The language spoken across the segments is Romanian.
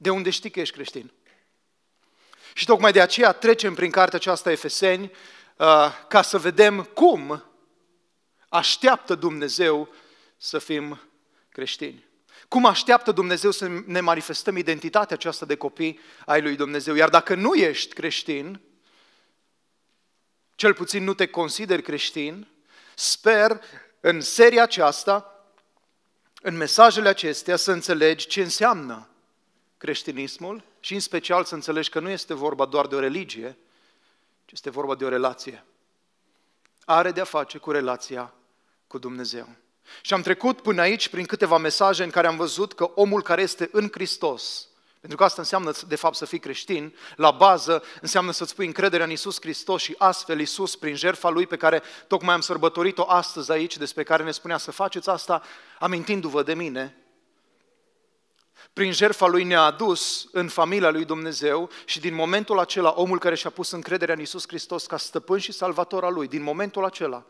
De unde știi că ești creștin? Și tocmai de aceea trecem prin cartea aceasta Efeseni uh, ca să vedem cum așteaptă Dumnezeu să fim creștini. Cum așteaptă Dumnezeu să ne manifestăm identitatea aceasta de copii ai lui Dumnezeu. Iar dacă nu ești creștin, cel puțin nu te consideri creștin, sper în seria aceasta, în mesajele acestea, să înțelegi ce înseamnă creștinismul și în special să înțelegi că nu este vorba doar de o religie, ci este vorba de o relație. Are de-a face cu relația cu Dumnezeu. Și am trecut până aici prin câteva mesaje în care am văzut că omul care este în Hristos, pentru că asta înseamnă de fapt să fii creștin, la bază înseamnă să-ți pui încrederea în Isus Hristos și astfel Isus, prin jertfa Lui pe care tocmai am sărbătorit-o astăzi aici, despre care ne spunea să faceți asta, amintindu-vă de mine, prin jertfa Lui ne-a adus în familia Lui Dumnezeu și din momentul acela, omul care și-a pus încrederea în Isus Hristos ca stăpân și salvator al Lui, din momentul acela,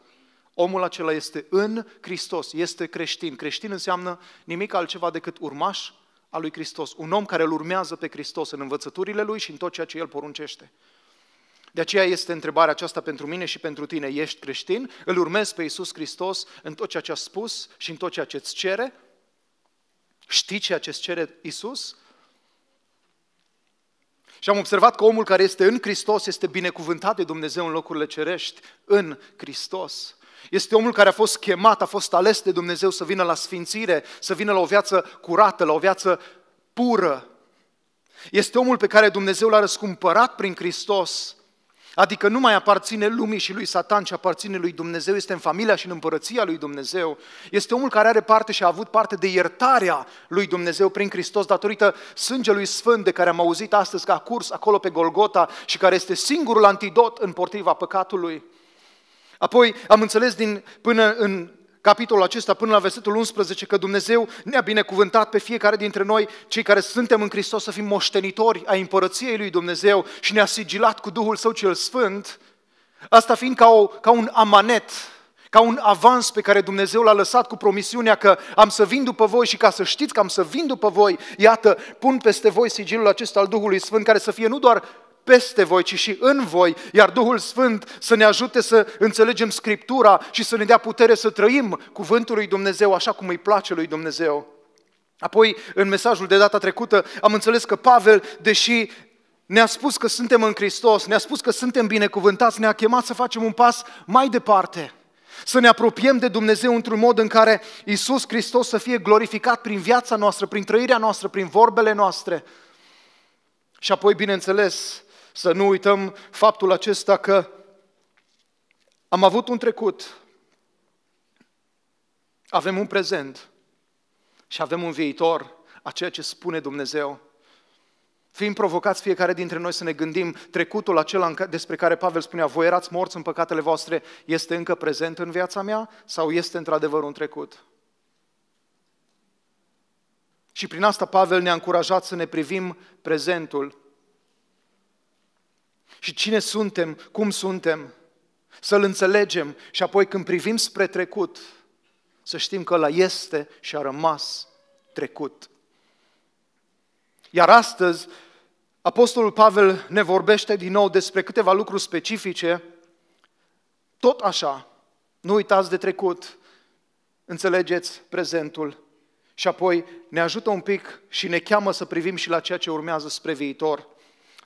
omul acela este în Hristos, este creștin. Creștin înseamnă nimic altceva decât urmaș al lui Hristos, un om care îl urmează pe Hristos în învățăturile lui și în tot ceea ce el poruncește. De aceea este întrebarea aceasta pentru mine și pentru tine. Ești creștin? Îl urmezi pe Iisus Hristos în tot ceea ce a spus și în tot ceea ce îți cere? Știi ceea ce îți cere Iisus? Și am observat că omul care este în Hristos este binecuvântat de Dumnezeu în locurile cerești, în Hristos. Este omul care a fost chemat, a fost ales de Dumnezeu să vină la sfințire, să vină la o viață curată, la o viață pură. Este omul pe care Dumnezeu l-a răscumpărat prin Hristos, adică nu mai aparține lumii și lui Satan, ci aparține lui Dumnezeu, este în familia și în împărăția lui Dumnezeu. Este omul care are parte și a avut parte de iertarea lui Dumnezeu prin Hristos datorită sângelui sfânt de care am auzit astăzi că a curs acolo pe Golgota și care este singurul antidot împotriva păcatului. Apoi am înțeles din, până în capitolul acesta, până la versetul 11, că Dumnezeu ne-a binecuvântat pe fiecare dintre noi, cei care suntem în Hristos, să fim moștenitori a împărăției lui Dumnezeu și ne-a sigilat cu Duhul Său cel Sfânt, asta fiind ca, o, ca un amanet, ca un avans pe care Dumnezeu l-a lăsat cu promisiunea că am să vin după voi și ca să știți că am să vin după voi, iată, pun peste voi sigilul acesta al Duhului Sfânt care să fie nu doar peste voi, ci și în voi, iar Duhul Sfânt să ne ajute să înțelegem Scriptura și să ne dea putere să trăim cuvântul lui Dumnezeu așa cum îi place lui Dumnezeu. Apoi, în mesajul de data trecută, am înțeles că Pavel, deși ne-a spus că suntem în Hristos, ne-a spus că suntem binecuvântați, ne-a chemat să facem un pas mai departe. Să ne apropiem de Dumnezeu într-un mod în care Isus Hristos să fie glorificat prin viața noastră, prin trăirea noastră, prin vorbele noastre. Și apoi, bineînțeles, să nu uităm faptul acesta că am avut un trecut, avem un prezent și avem un viitor, a ceea ce spune Dumnezeu. Fiind provocați fiecare dintre noi să ne gândim trecutul acela despre care Pavel spunea, voi erați morți în păcatele voastre, este încă prezent în viața mea sau este într-adevăr un trecut? Și prin asta Pavel ne-a încurajat să ne privim prezentul și cine suntem, cum suntem, să-L înțelegem și apoi când privim spre trecut, să știm că ăla este și a rămas trecut. Iar astăzi, Apostolul Pavel ne vorbește din nou despre câteva lucruri specifice, tot așa, nu uitați de trecut, înțelegeți prezentul și apoi ne ajută un pic și ne cheamă să privim și la ceea ce urmează spre viitor.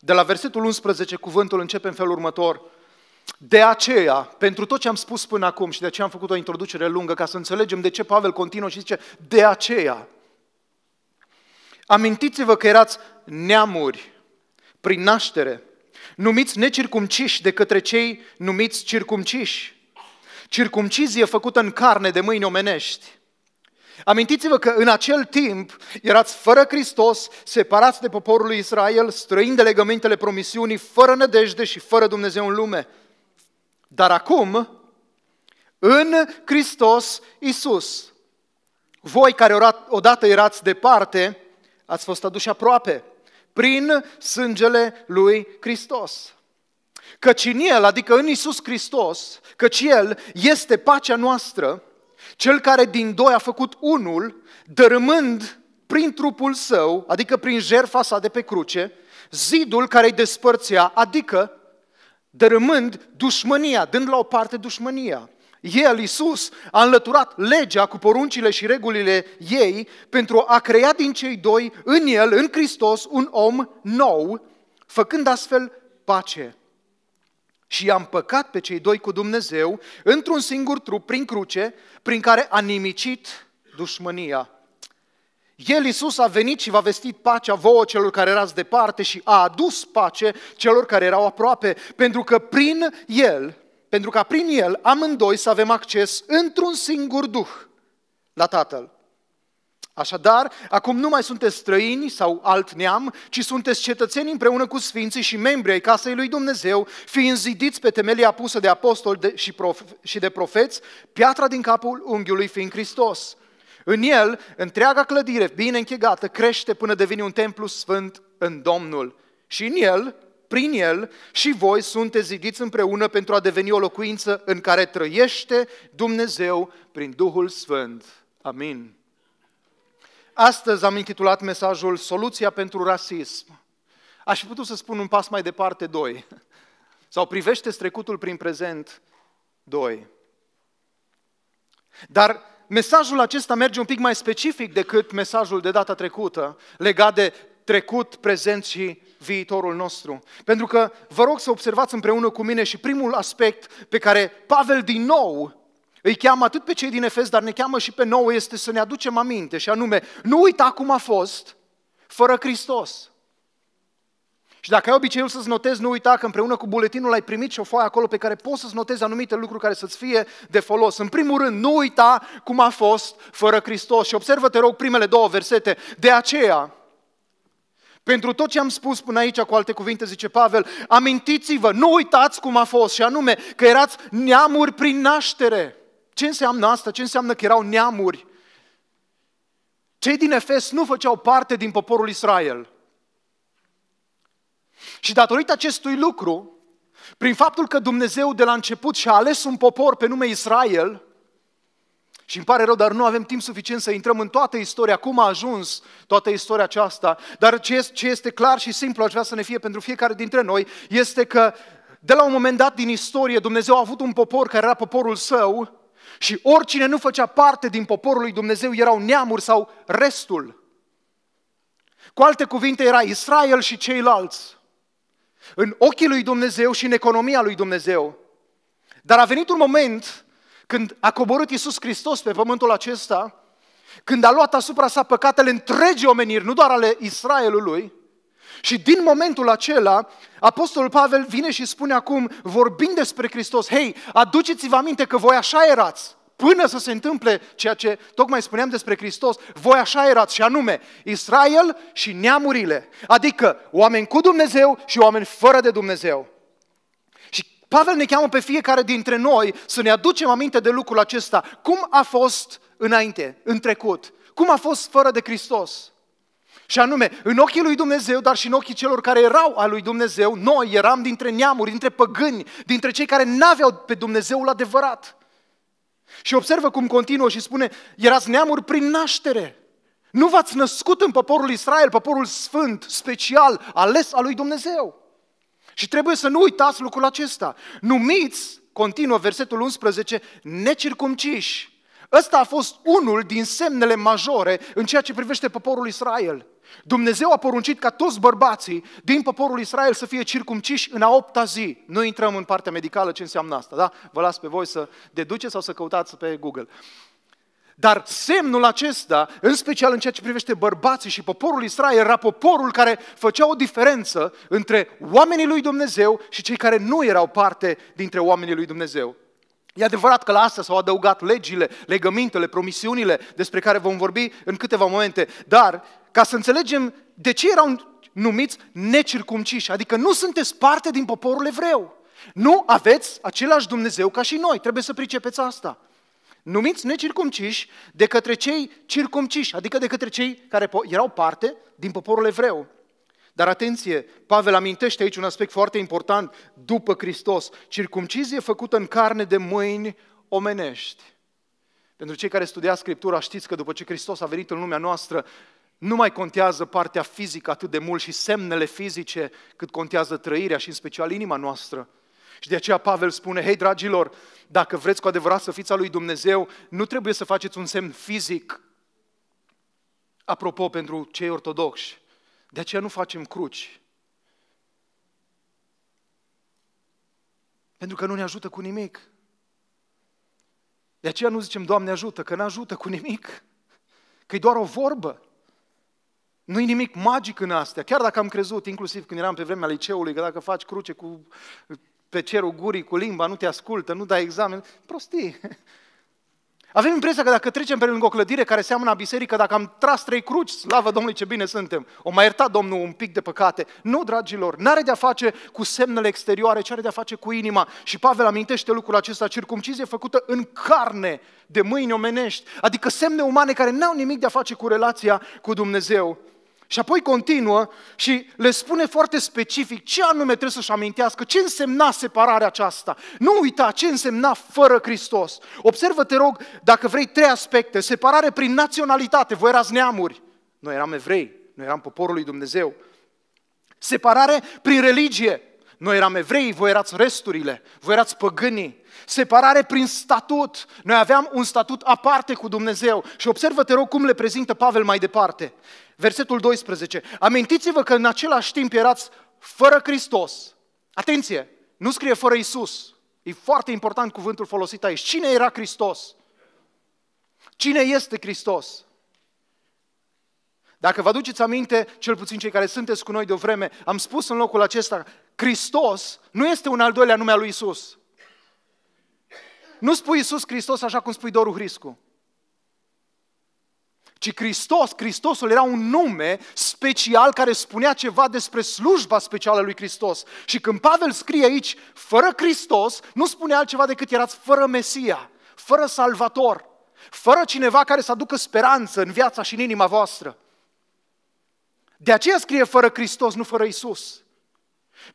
De la versetul 11, cuvântul începe în felul următor. De aceea, pentru tot ce am spus până acum și de aceea am făcut o introducere lungă ca să înțelegem de ce Pavel continuă și zice, de aceea, amintiți-vă că erați neamuri prin naștere, numiți necircumciși de către cei numiți circumciși. Circumcizie făcută în carne de mâini omenești Amintiți-vă că în acel timp erați fără Hristos, separați de poporul lui Israel, străini de legămintele promisiunii, fără nădejde și fără Dumnezeu în lume. Dar acum, în Hristos Isus, voi care odată erați departe, ați fost aduși aproape, prin sângele lui Hristos. Căci în El, adică în Isus Hristos, căci El este pacea noastră, cel care din doi a făcut unul, dărâmând prin trupul său, adică prin jertfa sa de pe cruce, zidul care îi despărțea, adică dărâmând dușmânia, dând la o parte dușmânia. El, Iisus, a înlăturat legea cu poruncile și regulile ei pentru a crea din cei doi, în El, în Hristos, un om nou, făcând astfel pace. Și i-a împăcat pe cei doi cu Dumnezeu într-un singur trup prin cruce, prin care a nimicit dușmânia. El, Iisus, a venit și v-a vestit pacea vouă celor care erați departe și a adus pace celor care erau aproape, pentru că prin El, pentru ca prin El amândoi să avem acces într-un singur Duh la Tatăl. Așadar, acum nu mai sunteți străini sau alt neam, ci sunteți cetățeni împreună cu sfinții și membri ai casei lui Dumnezeu, fiind zidiți pe temelia pusă de apostoli de, și, prof, și de profeți, piatra din capul unghiului fiind Hristos. În el, întreaga clădire bine închegată crește până devine un templu sfânt în Domnul. Și în el, prin el, și voi sunteți zidiți împreună pentru a deveni o locuință în care trăiește Dumnezeu prin Duhul Sfânt. Amin. Astăzi am intitulat mesajul Soluția pentru rasism. Aș fi putut să spun un pas mai departe, doi. Sau privește trecutul prin prezent, doi. Dar mesajul acesta merge un pic mai specific decât mesajul de data trecută, legat de trecut, prezent și viitorul nostru. Pentru că vă rog să observați împreună cu mine și primul aspect pe care Pavel din nou îi cheamă atât pe cei din Efes, dar ne cheamă și pe nouă, este să ne aducem aminte, și anume, nu uita cum a fost fără Hristos. Și dacă ai obiceiul să-ți notezi, nu uita că împreună cu buletinul ai primit și o foaie acolo pe care poți să-ți notezi anumite lucruri care să-ți fie de folos. În primul rând, nu uita cum a fost fără Hristos. Și observă, te rog, primele două versete. De aceea, pentru tot ce am spus până aici, cu alte cuvinte, zice Pavel, amintiți-vă, nu uitați cum a fost, și anume că erați neamuri prin naștere. Ce înseamnă asta? Ce înseamnă că erau neamuri? Cei din Efes nu făceau parte din poporul Israel. Și datorită acestui lucru, prin faptul că Dumnezeu de la început și-a ales un popor pe nume Israel, și îmi pare rău, dar nu avem timp suficient să intrăm în toată istoria, cum a ajuns toată istoria aceasta, dar ce este clar și simplu, aș vrea să ne fie pentru fiecare dintre noi, este că de la un moment dat din istorie Dumnezeu a avut un popor care era poporul său și oricine nu făcea parte din poporul lui Dumnezeu erau neamuri sau restul. Cu alte cuvinte era Israel și ceilalți. În ochii lui Dumnezeu și în economia lui Dumnezeu. Dar a venit un moment când a coborât Iisus Hristos pe pământul acesta, când a luat asupra sa păcatele întregi omeniri, nu doar ale Israelului, și din momentul acela, Apostolul Pavel vine și spune acum, vorbind despre Hristos, hei, aduceți-vă aminte că voi așa erați, până să se întâmple ceea ce tocmai spuneam despre Hristos, voi așa erați, și anume Israel și neamurile, adică oameni cu Dumnezeu și oameni fără de Dumnezeu. Și Pavel ne cheamă pe fiecare dintre noi să ne aducem aminte de lucrul acesta. Cum a fost înainte, în trecut? Cum a fost fără de Hristos? Și anume, în ochii lui Dumnezeu, dar și în ochii celor care erau al lui Dumnezeu, noi eram dintre neamuri, dintre păgâni, dintre cei care n-aveau pe Dumnezeul adevărat. Și observă cum continuă și spune, erați neamuri prin naștere. Nu v-ați născut în poporul Israel, poporul sfânt, special, ales al lui Dumnezeu. Și trebuie să nu uitați lucrul acesta. Numiți, continuă versetul 11, necircumciși. Ăsta a fost unul din semnele majore în ceea ce privește poporul Israel. Dumnezeu a poruncit ca toți bărbații din poporul Israel să fie circumciși în a opta zi. Nu intrăm în partea medicală ce înseamnă asta, da? Vă las pe voi să deduceți sau să căutați pe Google. Dar semnul acesta, în special în ceea ce privește bărbații și poporul Israel, era poporul care făcea o diferență între oamenii lui Dumnezeu și cei care nu erau parte dintre oamenii lui Dumnezeu. E adevărat că la asta s-au adăugat legile, legămintele, promisiunile despre care vom vorbi în câteva momente, dar ca să înțelegem de ce erau numiți necircumciși, adică nu sunteți parte din poporul evreu. Nu aveți același Dumnezeu ca și noi, trebuie să pricepeți asta. Numiți necircumciși de către cei circumciși, adică de către cei care erau parte din poporul evreu. Dar atenție, Pavel amintește aici un aspect foarte important după Hristos. Circumcizie făcută în carne de mâini omenești. Pentru cei care studiați Scriptura știți că după ce Hristos a venit în lumea noastră, Nu mai contează partea fizică atât de mult și semnele fizice, cât contează trăirea și în special inima noastră. Și de aceea Pavel spune, hei dragilor, dacă vreți cu adevărat să fiți al lui Dumnezeu, nu trebuie să faceți un semn fizic. Apropo, pentru cei ortodoxi, de aceea nu facem cruci. Pentru că nu ne ajută cu nimic. De aceea nu zicem, Doamne ajută, că nu ajută cu nimic. Că e doar o vorbă. Nu e nimic magic în astea. Chiar dacă am crezut, inclusiv când eram pe vremea liceului, că dacă faci cruce cu pe cerul gurii cu limba, nu te ascultă, nu dai examen, prostii. Avem impresia că dacă trecem pe lângă o clădire care seamănă a biserică, dacă am tras trei cruci, slavă Domnului ce bine suntem, o mai iertat Domnul un pic de păcate. Nu, dragilor, n-are de-a face cu semnele exterioare, ci are de-a face cu inima. Și Pavel amintește lucrul acesta, circumcizie făcută în carne de mâini omenești, adică semne umane care n-au nimic de-a face cu relația cu Dumnezeu. Și apoi continuă și le spune foarte specific ce anume trebuie să-și amintească, ce însemna separarea aceasta. Nu uita ce însemna fără Hristos. Observă, te rog, dacă vrei, trei aspecte. Separare prin naționalitate, voi erați neamuri. Noi eram evrei, noi eram poporul lui Dumnezeu. Separare prin religie. Noi eram evrei, voi erați resturile, voi erați păgânii. Separare prin statut. Noi aveam un statut aparte cu Dumnezeu. Și observă, te rog, cum le prezintă Pavel mai departe. Versetul 12. Amintiți-vă că în același timp erați fără Hristos. Atenție! Nu scrie fără Isus. E foarte important cuvântul folosit aici. Cine era Hristos? Cine este Hristos? Dacă vă aduceți aminte, cel puțin cei care sunteți cu noi de o vreme, am spus în locul acesta, Hristos nu este un al doilea nume al lui Isus. Nu spui Isus Hristos așa cum spui Doru Hriscu ci Hristos, Hristosul era un nume special care spunea ceva despre slujba specială lui Hristos. Și când Pavel scrie aici, fără Hristos, nu spune altceva decât erați fără Mesia, fără Salvator, fără cineva care să aducă speranță în viața și în inima voastră. De aceea scrie fără Hristos, nu fără Isus.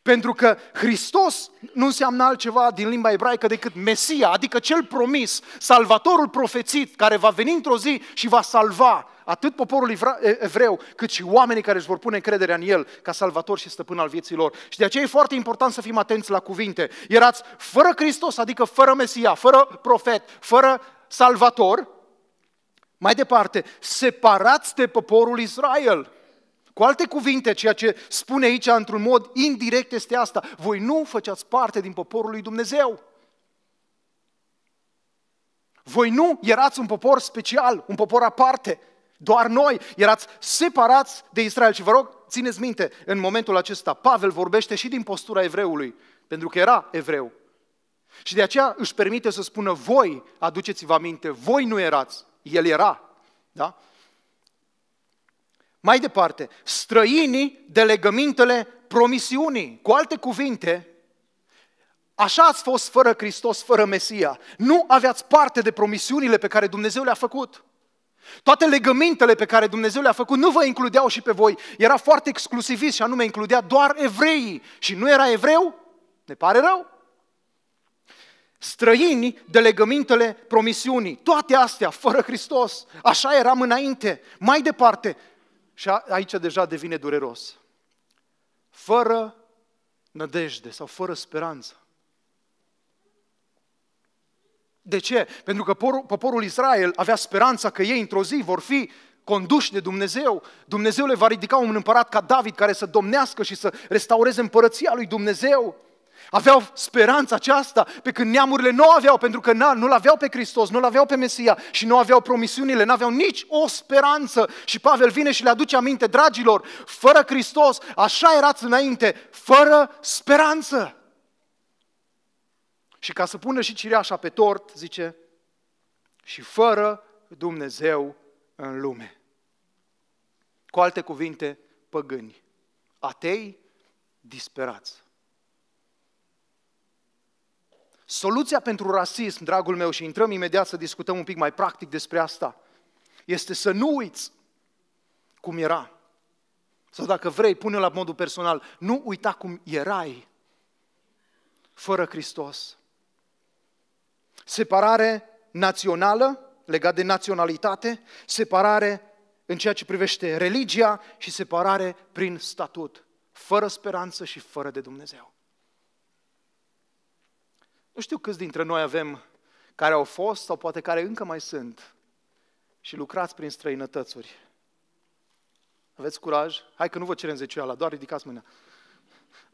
Pentru că Hristos nu înseamnă altceva din limba ebraică decât Mesia, adică cel promis, salvatorul profețit, care va veni într-o zi și va salva atât poporul evreu, cât și oamenii care își vor pune încrederea în el ca salvator și stăpân al vieții lor. Și de aceea e foarte important să fim atenți la cuvinte. Erați fără Hristos, adică fără Mesia, fără profet, fără salvator, mai departe, separați de poporul Israel. Cu alte cuvinte, ceea ce spune aici într-un mod indirect este asta. Voi nu făceați parte din poporul lui Dumnezeu. Voi nu erați un popor special, un popor aparte. Doar noi erați separați de Israel. Și vă rog, țineți minte, în momentul acesta, Pavel vorbește și din postura evreului, pentru că era evreu. Și de aceea își permite să spună, voi, aduceți-vă aminte, voi nu erați, el era. Da? Mai departe, străinii de legămintele promisiunii. Cu alte cuvinte, așa ați fost fără Hristos, fără Mesia. Nu aveați parte de promisiunile pe care Dumnezeu le-a făcut. Toate legămintele pe care Dumnezeu le-a făcut nu vă includeau și pe voi. Era foarte exclusivist și anume includea doar evreii. Și nu era evreu? Ne pare rău. Străini de legămintele promisiunii. Toate astea fără Hristos. Așa eram înainte. Mai departe, și aici deja devine dureros. Fără nădejde sau fără speranță. De ce? Pentru că poporul Israel avea speranța că ei într-o zi vor fi conduși de Dumnezeu. Dumnezeu le va ridica un împărat ca David care să domnească și să restaureze împărăția lui Dumnezeu. Aveau speranța aceasta pe când neamurile nu aveau, pentru că nu-L aveau pe Hristos, nu-L aveau pe Mesia și nu aveau promisiunile, nu aveau nici o speranță. Și Pavel vine și le aduce aminte, dragilor, fără Hristos, așa erați înainte, fără speranță. Și ca să pună și cireașa pe tort, zice, și fără Dumnezeu în lume. Cu alte cuvinte, păgâni, atei, disperați. Soluția pentru rasism, dragul meu, și intrăm imediat să discutăm un pic mai practic despre asta, este să nu uiți cum era. Sau dacă vrei, pune la modul personal, nu uita cum erai fără Hristos. Separare națională, legat de naționalitate, separare în ceea ce privește religia și separare prin statut, fără speranță și fără de Dumnezeu. Nu știu câți dintre noi avem care au fost sau poate care încă mai sunt și lucrați prin străinătățuri. Aveți curaj? Hai că nu vă cerem zecioala, doar ridicați mâna.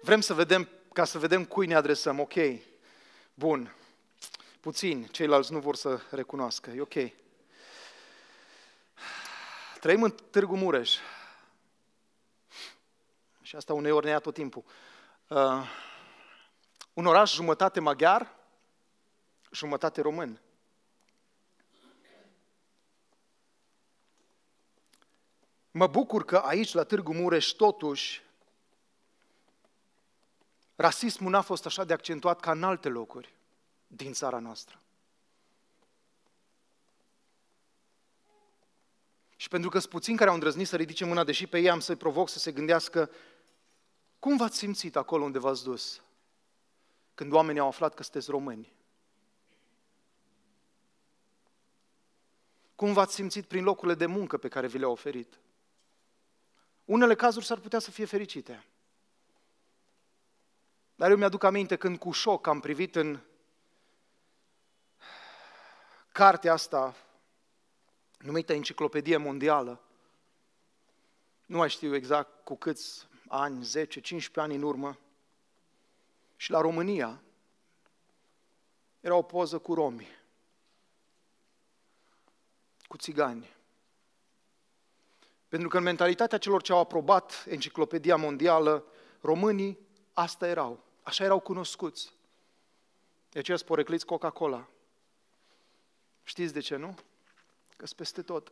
Vrem să vedem, ca să vedem cui ne adresăm. Ok, bun. Puțini, ceilalți nu vor să recunoască. E ok. Trăim în Târgu Mureș. Și asta uneori ne ia tot timpul. Uh, un oraș jumătate maghiar, jumătate român. Mă bucur că aici, la Târgu Mureș, totuși, rasismul n-a fost așa de accentuat ca în alte locuri din țara noastră. Și pentru că sunt puțini care au îndrăznit să ridice mâna, deși pe ei am să-i provoc să se gândească cum v-ați simțit acolo unde v-ați dus? Când oamenii au aflat că sunteți români. Cum v-ați simțit prin locurile de muncă pe care vi le-au oferit? Unele cazuri s-ar putea să fie fericite. Dar eu mi-aduc aminte când cu șoc am privit în cartea asta numită Enciclopedie Mondială. Nu mai știu exact cu câți ani, 10, 15 ani în urmă. Și la România era o poză cu romi, cu țigani. Pentru că în mentalitatea celor ce au aprobat Enciclopedia Mondială, românii asta erau, așa erau cunoscuți. De aceea sporecliți Coca-Cola. Știți de ce, nu? că peste tot.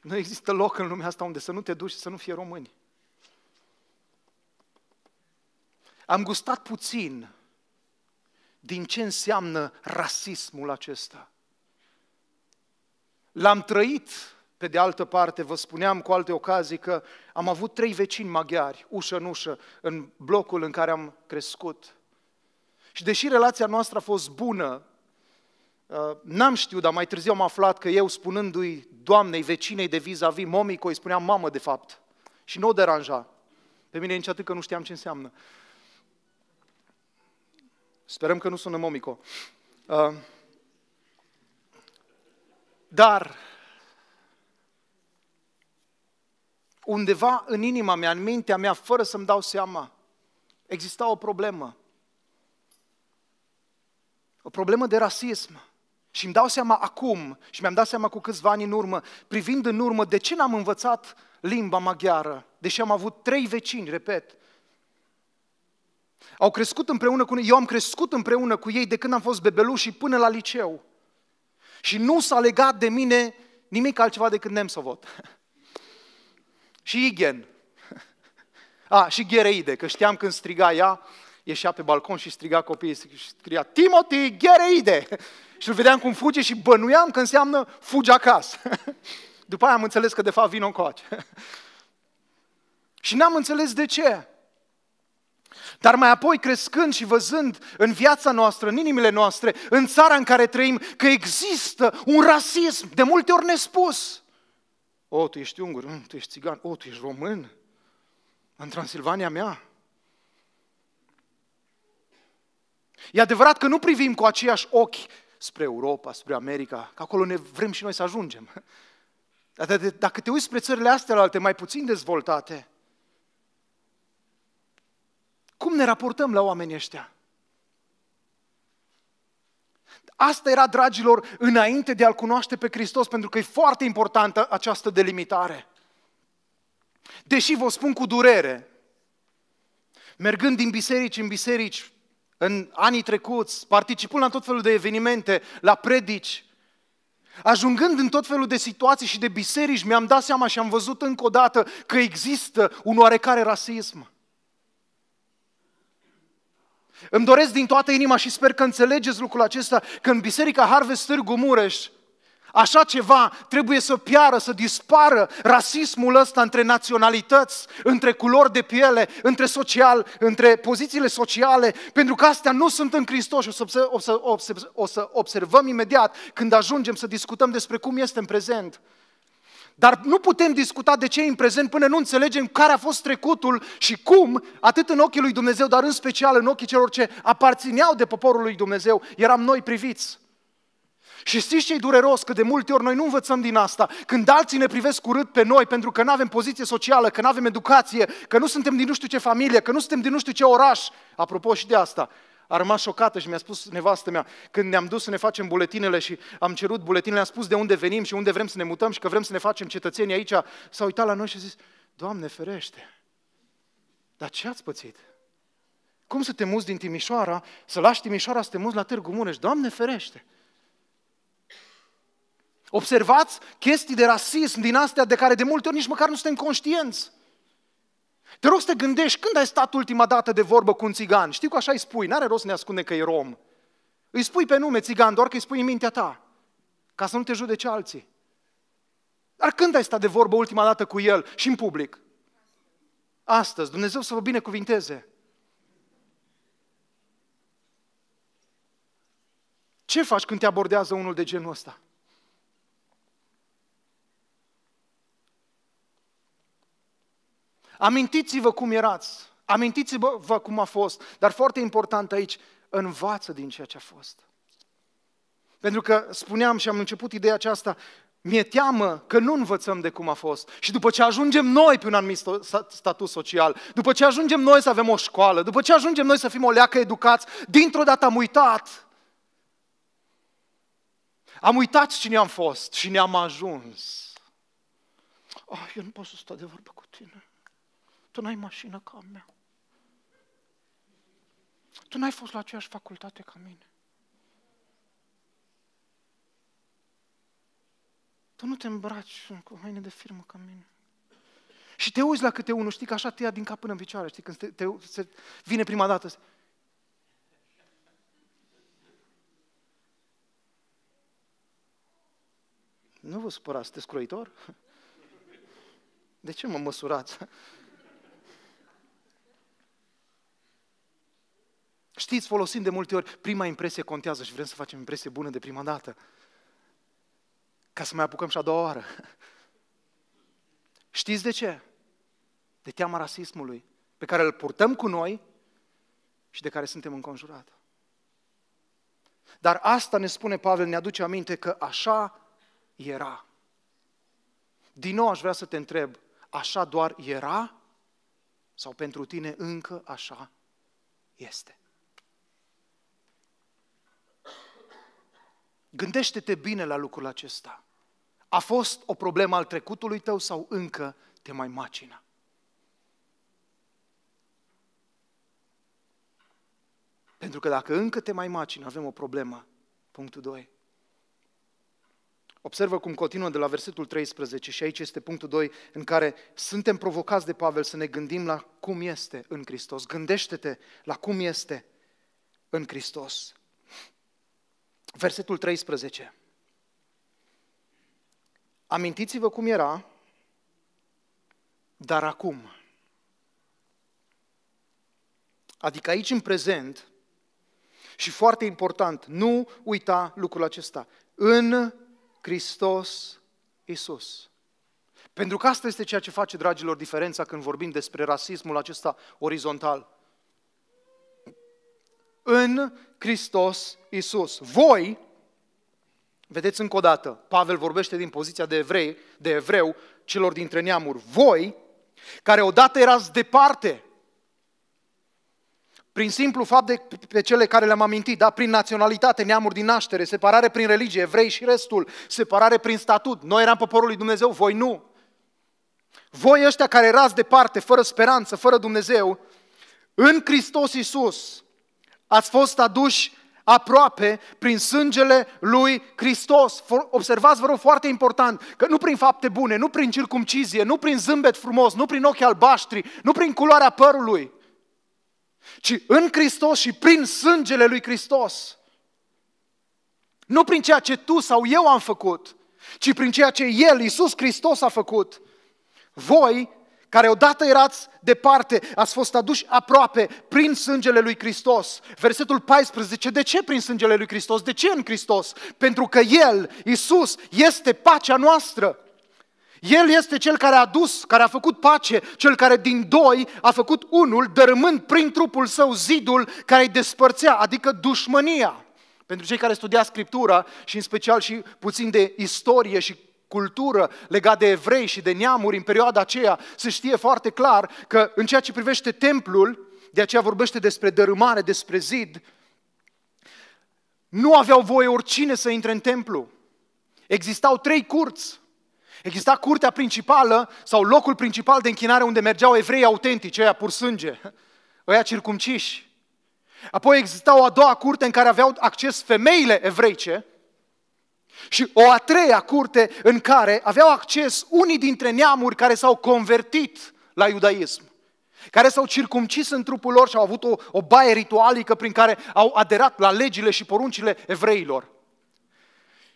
Nu există loc în lumea asta unde să nu te duci și să nu fie români. Am gustat puțin din ce înseamnă rasismul acesta. L-am trăit, pe de altă parte, vă spuneam cu alte ocazii că am avut trei vecini maghiari, ușă în ușă, în blocul în care am crescut. Și deși relația noastră a fost bună, Uh, n-am știut, dar mai târziu am aflat că eu spunându-i doamnei, vecinei de vis-a-vis, momico, îi spuneam mamă de fapt. Și nu o deranja. Pe mine nici atât că nu știam ce înseamnă. Sperăm că nu sună momico. Uh, dar undeva în inima mea, în mintea mea, fără să-mi dau seama, exista o problemă. O problemă de rasism. Și îmi dau seama acum, și mi-am dat seama cu câțiva ani în urmă, privind în urmă, de ce n-am învățat limba maghiară, deși am avut trei vecini, repet. Au crescut împreună cu noi, eu am crescut împreună cu ei de când am fost bebeluș și până la liceu. Și nu s-a legat de mine nimic altceva decât Nemsovot. și Igen. A, și Ghereide, că știam când striga ea, ieșea pe balcon și striga copiii și scria Timothy Ghereide! Și îl vedeam cum fuge și bănuiam că înseamnă fugi acasă. După aia am înțeles că de fapt vin încoace. și n-am înțeles de ce. Dar mai apoi, crescând și văzând în viața noastră, în inimile noastre, în țara în care trăim, că există un rasism de multe ori nespus. O, tu ești ungur, mm, tu ești țigan, o, tu ești român, în Transilvania mea. E adevărat că nu privim cu aceiași ochi spre Europa, spre America, că acolo ne vrem și noi să ajungem. Dar dacă te uiți spre țările astea alte mai puțin dezvoltate, cum ne raportăm la oamenii ăștia? Asta era, dragilor, înainte de a-L cunoaște pe Hristos, pentru că e foarte importantă această delimitare. Deși vă spun cu durere, mergând din biserici în biserici, în anii trecuți, participând la tot felul de evenimente, la predici, ajungând în tot felul de situații și de biserici, mi-am dat seama și am văzut încă o dată că există un oarecare rasism. Îmi doresc din toată inima și sper că înțelegeți lucrul acesta, că în Biserica Harvest Târgu Mureș așa ceva trebuie să piară, să dispară rasismul ăsta între naționalități, între culori de piele, între social, între pozițiile sociale, pentru că astea nu sunt în Hristos și o să, o să, o să, o să observăm imediat când ajungem să discutăm despre cum este în prezent. Dar nu putem discuta de ce e în prezent până nu înțelegem care a fost trecutul și cum, atât în ochii lui Dumnezeu, dar în special în ochii celor ce aparțineau de poporul lui Dumnezeu, eram noi priviți. Și știți ce e dureros? Că de multe ori noi nu învățăm din asta. Când alții ne privesc urât pe noi pentru că nu avem poziție socială, că nu avem educație, că nu suntem din nu știu ce familie, că nu suntem din nu știu ce oraș. Apropo și de asta, a rămas șocată și mi-a spus nevastă mea, când ne-am dus să ne facem buletinele și am cerut buletinele, am spus de unde venim și unde vrem să ne mutăm și că vrem să ne facem cetățeni aici, s-a uitat la noi și a zis, Doamne ferește, dar ce ați pățit? Cum să te muți din Timișoara, să lași Timișoara să te muți la Târgu Mureș? Doamne ferește! Observați chestii de rasism din astea de care de multe ori nici măcar nu suntem conștienți. Te rog să te gândești, când ai stat ultima dată de vorbă cu un țigan? Știu că așa îi spui, n-are rost să ne ascunde că e rom. Îi spui pe nume țigan, doar că îi spui în mintea ta, ca să nu te judece alții. Dar când ai stat de vorbă ultima dată cu el și în public? Astăzi, Dumnezeu să vă binecuvinteze. Ce faci când te abordează unul de genul ăsta? Amintiți-vă cum erați, amintiți-vă cum a fost, dar foarte important aici, învață din ceea ce a fost. Pentru că spuneam și am început ideea aceasta, mi-e teamă că nu învățăm de cum a fost. Și după ce ajungem noi pe un anumit statut social, după ce ajungem noi să avem o școală, după ce ajungem noi să fim o leacă educați, dintr-o dată am uitat. Am uitat cine am fost și ne-am ajuns. Oh, eu nu pot să stau de vorbă cu tine. Tu n-ai mașină ca a mea. Tu n-ai fost la aceeași facultate ca mine. Tu nu te îmbraci cu haine de firmă ca mine. Și te uiți la câte unul, știi că așa te ia din cap până în picioare, știi, când te, te, se vine prima dată. Nu vă supărați, sunteți croitor? De ce mă măsurați? Știți, folosim de multe ori, prima impresie contează și vrem să facem impresie bună de prima dată. Ca să mai apucăm și a doua oară. Știți de ce? De teama rasismului, pe care îl purtăm cu noi și de care suntem înconjurați. Dar asta ne spune Pavel, ne aduce aminte că așa era. Din nou aș vrea să te întreb, așa doar era? Sau pentru tine încă așa este? Gândește-te bine la lucrul acesta. A fost o problemă al trecutului tău sau încă te mai macină? Pentru că dacă încă te mai macină, avem o problemă. Punctul 2. Observă cum continuă de la versetul 13 și aici este punctul 2 în care suntem provocați de Pavel să ne gândim la cum este în Hristos. Gândește-te la cum este în Hristos. Versetul 13. Amintiți-vă cum era, dar acum. Adică aici în prezent, și foarte important, nu uita lucrul acesta, în Hristos Isus. Pentru că asta este ceea ce face, dragilor, diferența când vorbim despre rasismul acesta orizontal în Hristos Isus. Voi, vedeți încă o dată, Pavel vorbește din poziția de evrei, de evreu, celor dintre neamuri, voi, care odată erați departe, prin simplu fapt de pe cele care le-am amintit, da? prin naționalitate, neamuri din naștere, separare prin religie, evrei și restul, separare prin statut. Noi eram poporul lui Dumnezeu, voi nu. Voi ăștia care erați departe, fără speranță, fără Dumnezeu, în Hristos Iisus, Ați fost aduși aproape prin sângele lui Hristos. Observați, vă rog, foarte important, că nu prin fapte bune, nu prin circumcizie, nu prin zâmbet frumos, nu prin ochi albaștri, nu prin culoarea părului, ci în Hristos și prin sângele lui Hristos. Nu prin ceea ce tu sau eu am făcut, ci prin ceea ce El, Iisus Hristos, a făcut. Voi, care odată erați departe, ați fost aduși aproape prin sângele lui Hristos. Versetul 14, de ce prin sângele lui Hristos? De ce în Hristos? Pentru că El, Iisus, este pacea noastră. El este cel care a dus, care a făcut pace, cel care din doi a făcut unul, dărâmând prin trupul său zidul care îi despărțea, adică dușmânia. Pentru cei care studia Scriptura și în special și puțin de istorie și cultură legat de evrei și de neamuri în perioada aceea, se știe foarte clar că în ceea ce privește templul, de aceea vorbește despre dărâmare, despre zid, nu aveau voie oricine să intre în templu. Existau trei curți. Exista curtea principală sau locul principal de închinare unde mergeau evrei autentici, ăia pur sânge, ăia circumciși. Apoi exista o a doua curte în care aveau acces femeile evreice și o a treia curte în care aveau acces unii dintre neamuri care s-au convertit la iudaism, care s-au circumcis în trupul lor și au avut o, o baie ritualică prin care au aderat la legile și poruncile evreilor.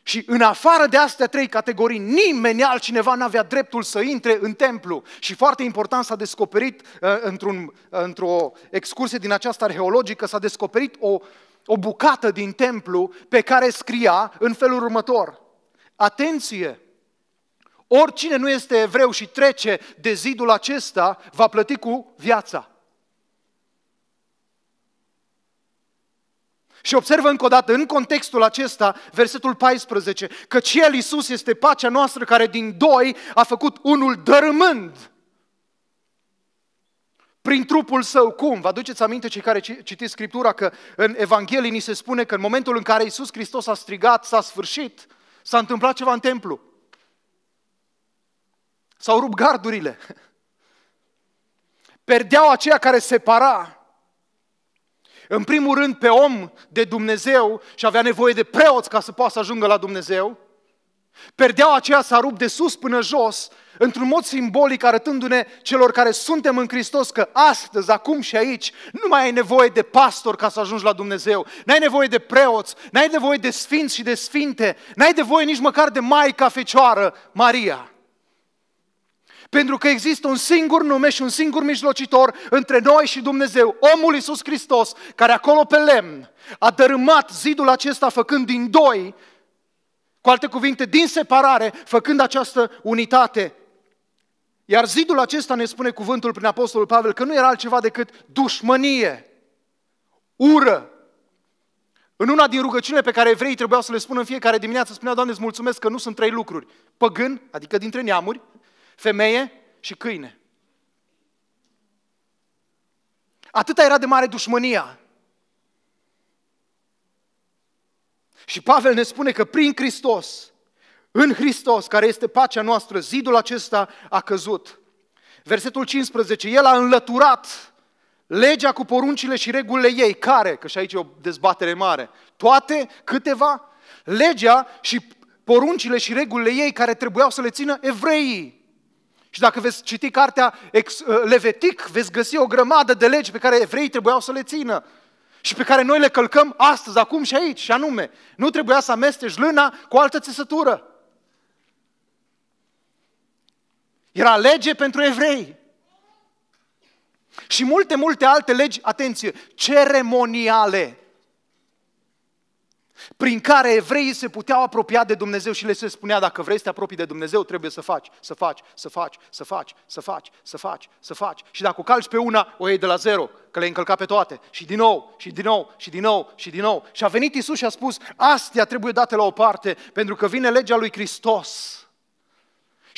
Și în afară de astea trei categorii, nimeni altcineva nu avea dreptul să intre în templu. Și foarte important s-a descoperit, uh, într-un, uh, într-o excursie din această arheologică, s-a descoperit o, o bucată din templu pe care scria în felul următor. Atenție! Oricine nu este evreu și trece de zidul acesta, va plăti cu viața. Și observă încă o dată, în contextul acesta, versetul 14, că El, Iisus, este pacea noastră care din doi a făcut unul dărâmând prin trupul său. Cum? Vă aduceți aminte cei care citiți Scriptura că în Evanghelie ni se spune că în momentul în care Iisus Hristos a strigat, s-a sfârșit, s-a întâmplat ceva în templu. S-au rupt gardurile. Perdeau aceea care separa în primul rând pe om de Dumnezeu și avea nevoie de preoți ca să poată să ajungă la Dumnezeu. Perdeau aceea s-a rupt de sus până jos, într-un mod simbolic arătându-ne celor care suntem în Hristos că astăzi, acum și aici, nu mai ai nevoie de pastor ca să ajungi la Dumnezeu, n-ai nevoie de preoți, n-ai nevoie de sfinți și de sfinte, n-ai nevoie nici măcar de Maica Fecioară, Maria. Pentru că există un singur nume și un singur mijlocitor între noi și Dumnezeu, omul Iisus Hristos, care acolo pe lemn a dărâmat zidul acesta făcând din doi, cu alte cuvinte, din separare, făcând această unitate. Iar zidul acesta ne spune cuvântul prin Apostolul Pavel că nu era altceva decât dușmănie, ură. În una din rugăciunile pe care evreii trebuiau să le spună în fiecare dimineață, spunea, Doamne, îți mulțumesc că nu sunt trei lucruri. Păgân, adică dintre neamuri, femeie și câine. Atâta era de mare dușmânia. Și Pavel ne spune că prin Hristos, în Hristos, care este pacea noastră, zidul acesta a căzut. Versetul 15, El a înlăturat legea cu poruncile și regulile ei. Care? Că și aici e o dezbatere mare. Toate? Câteva? Legea și poruncile și regulile ei care trebuiau să le țină evreii. Și dacă veți citi cartea uh, Levitic, veți găsi o grămadă de legi pe care evreii trebuiau să le țină și pe care noi le călcăm astăzi, acum și aici, și anume, nu trebuia să amesteci lâna cu altă țesătură. Era lege pentru evrei. Și multe, multe alte legi, atenție, ceremoniale prin care evreii se puteau apropia de Dumnezeu și le se spunea, dacă vrei să te apropii de Dumnezeu, trebuie să faci, să faci, să faci, să faci, să faci, să faci, să faci. Și dacă o calci pe una, o iei de la zero, că le-ai încălcat pe toate. Și din nou, și din nou, și din nou, și din nou. Și a venit Isus și a spus, astea trebuie date la o parte, pentru că vine legea lui Hristos.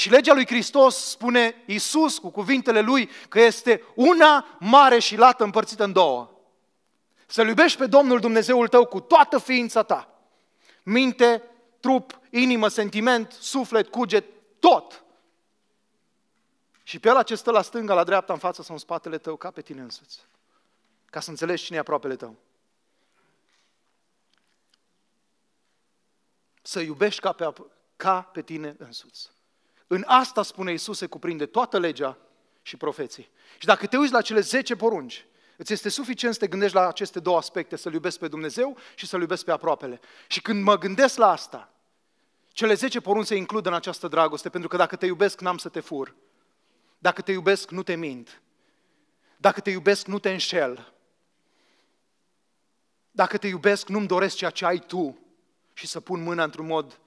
Și legea lui Hristos spune Isus cu cuvintele lui că este una mare și lată împărțită în două. Să-L iubești pe Domnul Dumnezeul tău cu toată ființa ta. Minte, trup, inimă, sentiment, suflet, cuget, tot. Și pe ăla ce stă la stânga, la dreapta, în fața sau în spatele tău, ca pe tine însuți. Ca să înțelegi cine e aproapele tău. Să iubești ca pe, ca pe tine însuți. În asta, spune Isus, se cuprinde toată legea și profeții. Și dacă te uiți la cele 10 porunci, Îți este suficient să te gândești la aceste două aspecte, să-L iubesc pe Dumnezeu și să-L iubesc pe aproapele. Și când mă gândesc la asta, Cele 10 porunci se includ în această dragoste, pentru că dacă te iubesc, n-am să te fur. Dacă te iubesc, nu te mint. Dacă te iubesc, nu te înșel. Dacă te iubesc, nu-mi doresc ceea ce ai tu și să pun mâna într-un mod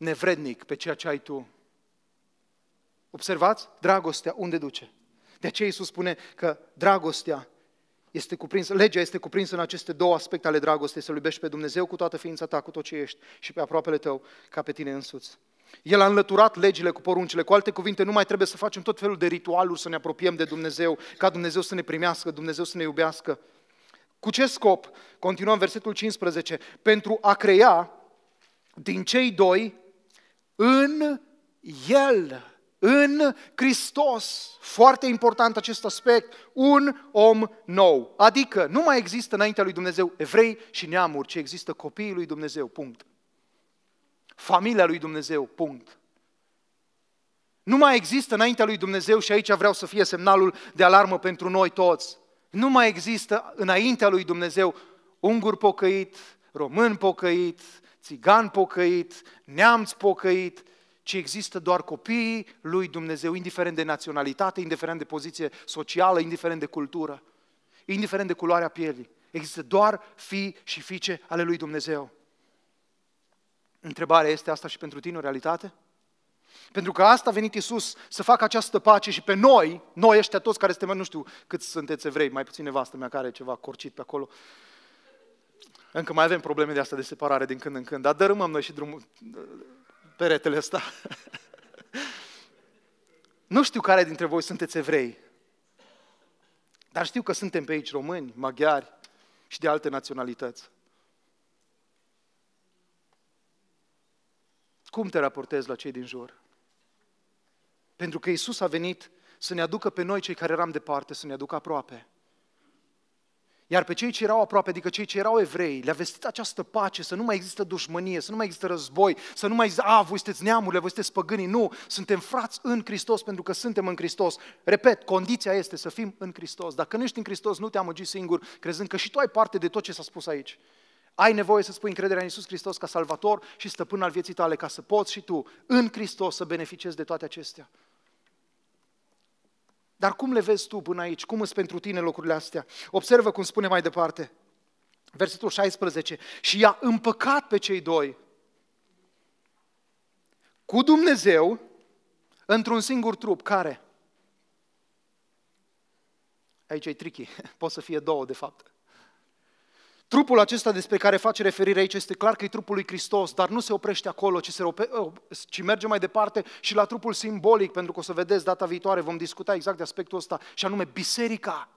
nevrednic pe ceea ce ai tu. Observați? Dragostea unde duce? De aceea Iisus spune că dragostea este cuprinsă, legea este cuprinsă în aceste două aspecte ale dragostei, să-L iubești pe Dumnezeu cu toată ființa ta, cu tot ce ești și pe aproapele tău ca pe tine însuți. El a înlăturat legile cu poruncile. Cu alte cuvinte, nu mai trebuie să facem tot felul de ritualuri să ne apropiem de Dumnezeu, ca Dumnezeu să ne primească, Dumnezeu să ne iubească. Cu ce scop? Continuăm versetul 15. Pentru a crea din cei doi în El, în Hristos. Foarte important acest aspect, un om nou. Adică nu mai există înaintea lui Dumnezeu evrei și neamuri, ci există copiii lui Dumnezeu, punct. Familia lui Dumnezeu, punct. Nu mai există înaintea lui Dumnezeu și aici vreau să fie semnalul de alarmă pentru noi toți. Nu mai există înaintea lui Dumnezeu ungur pocăit, român pocăit, țigan pocăit, neamț pocăit, ci există doar copiii lui Dumnezeu, indiferent de naționalitate, indiferent de poziție socială, indiferent de cultură, indiferent de culoarea pielii. Există doar fii și fiice ale lui Dumnezeu. Întrebarea este asta și pentru tine o realitate? Pentru că asta a venit Isus să facă această pace și pe noi, noi ăștia toți care suntem, nu știu cât sunteți evrei, mai puțin nevastă mea care are ceva corcit pe acolo, încă mai avem probleme de asta de separare din când în când, dar dărâmăm noi și drumul, peretele ăsta. nu știu care dintre voi sunteți evrei, dar știu că suntem pe aici români, maghiari și de alte naționalități. Cum te raportezi la cei din jur? Pentru că Isus a venit să ne aducă pe noi, cei care eram departe, să ne aducă aproape. Iar pe cei ce erau aproape, adică cei ce erau evrei, le-a vestit această pace, să nu mai există dușmănie, să nu mai există război, să nu mai există, a, voi sunteți neamurile, voi sunteți păgânii. Nu, suntem frați în Hristos pentru că suntem în Hristos. Repet, condiția este să fim în Hristos. Dacă nu ești în Hristos, nu te amăgi singur, crezând că și tu ai parte de tot ce s-a spus aici. Ai nevoie să spui încrederea în Iisus Hristos ca salvator și stăpân al vieții tale, ca să poți și tu, în Hristos, să beneficiezi de toate acestea. Dar cum le vezi tu până aici? Cum sunt pentru tine locurile astea? Observă cum spune mai departe. Versetul 16. Și i-a împăcat pe cei doi cu Dumnezeu într-un singur trup. Care? Aici e tricky. Pot să fie două, de fapt. Trupul acesta despre care face referire aici este clar că e trupul lui Hristos, dar nu se oprește acolo, ci, se ope- oh, ci merge mai departe și la trupul simbolic, pentru că o să vedeți data viitoare, vom discuta exact de aspectul ăsta, și anume biserica.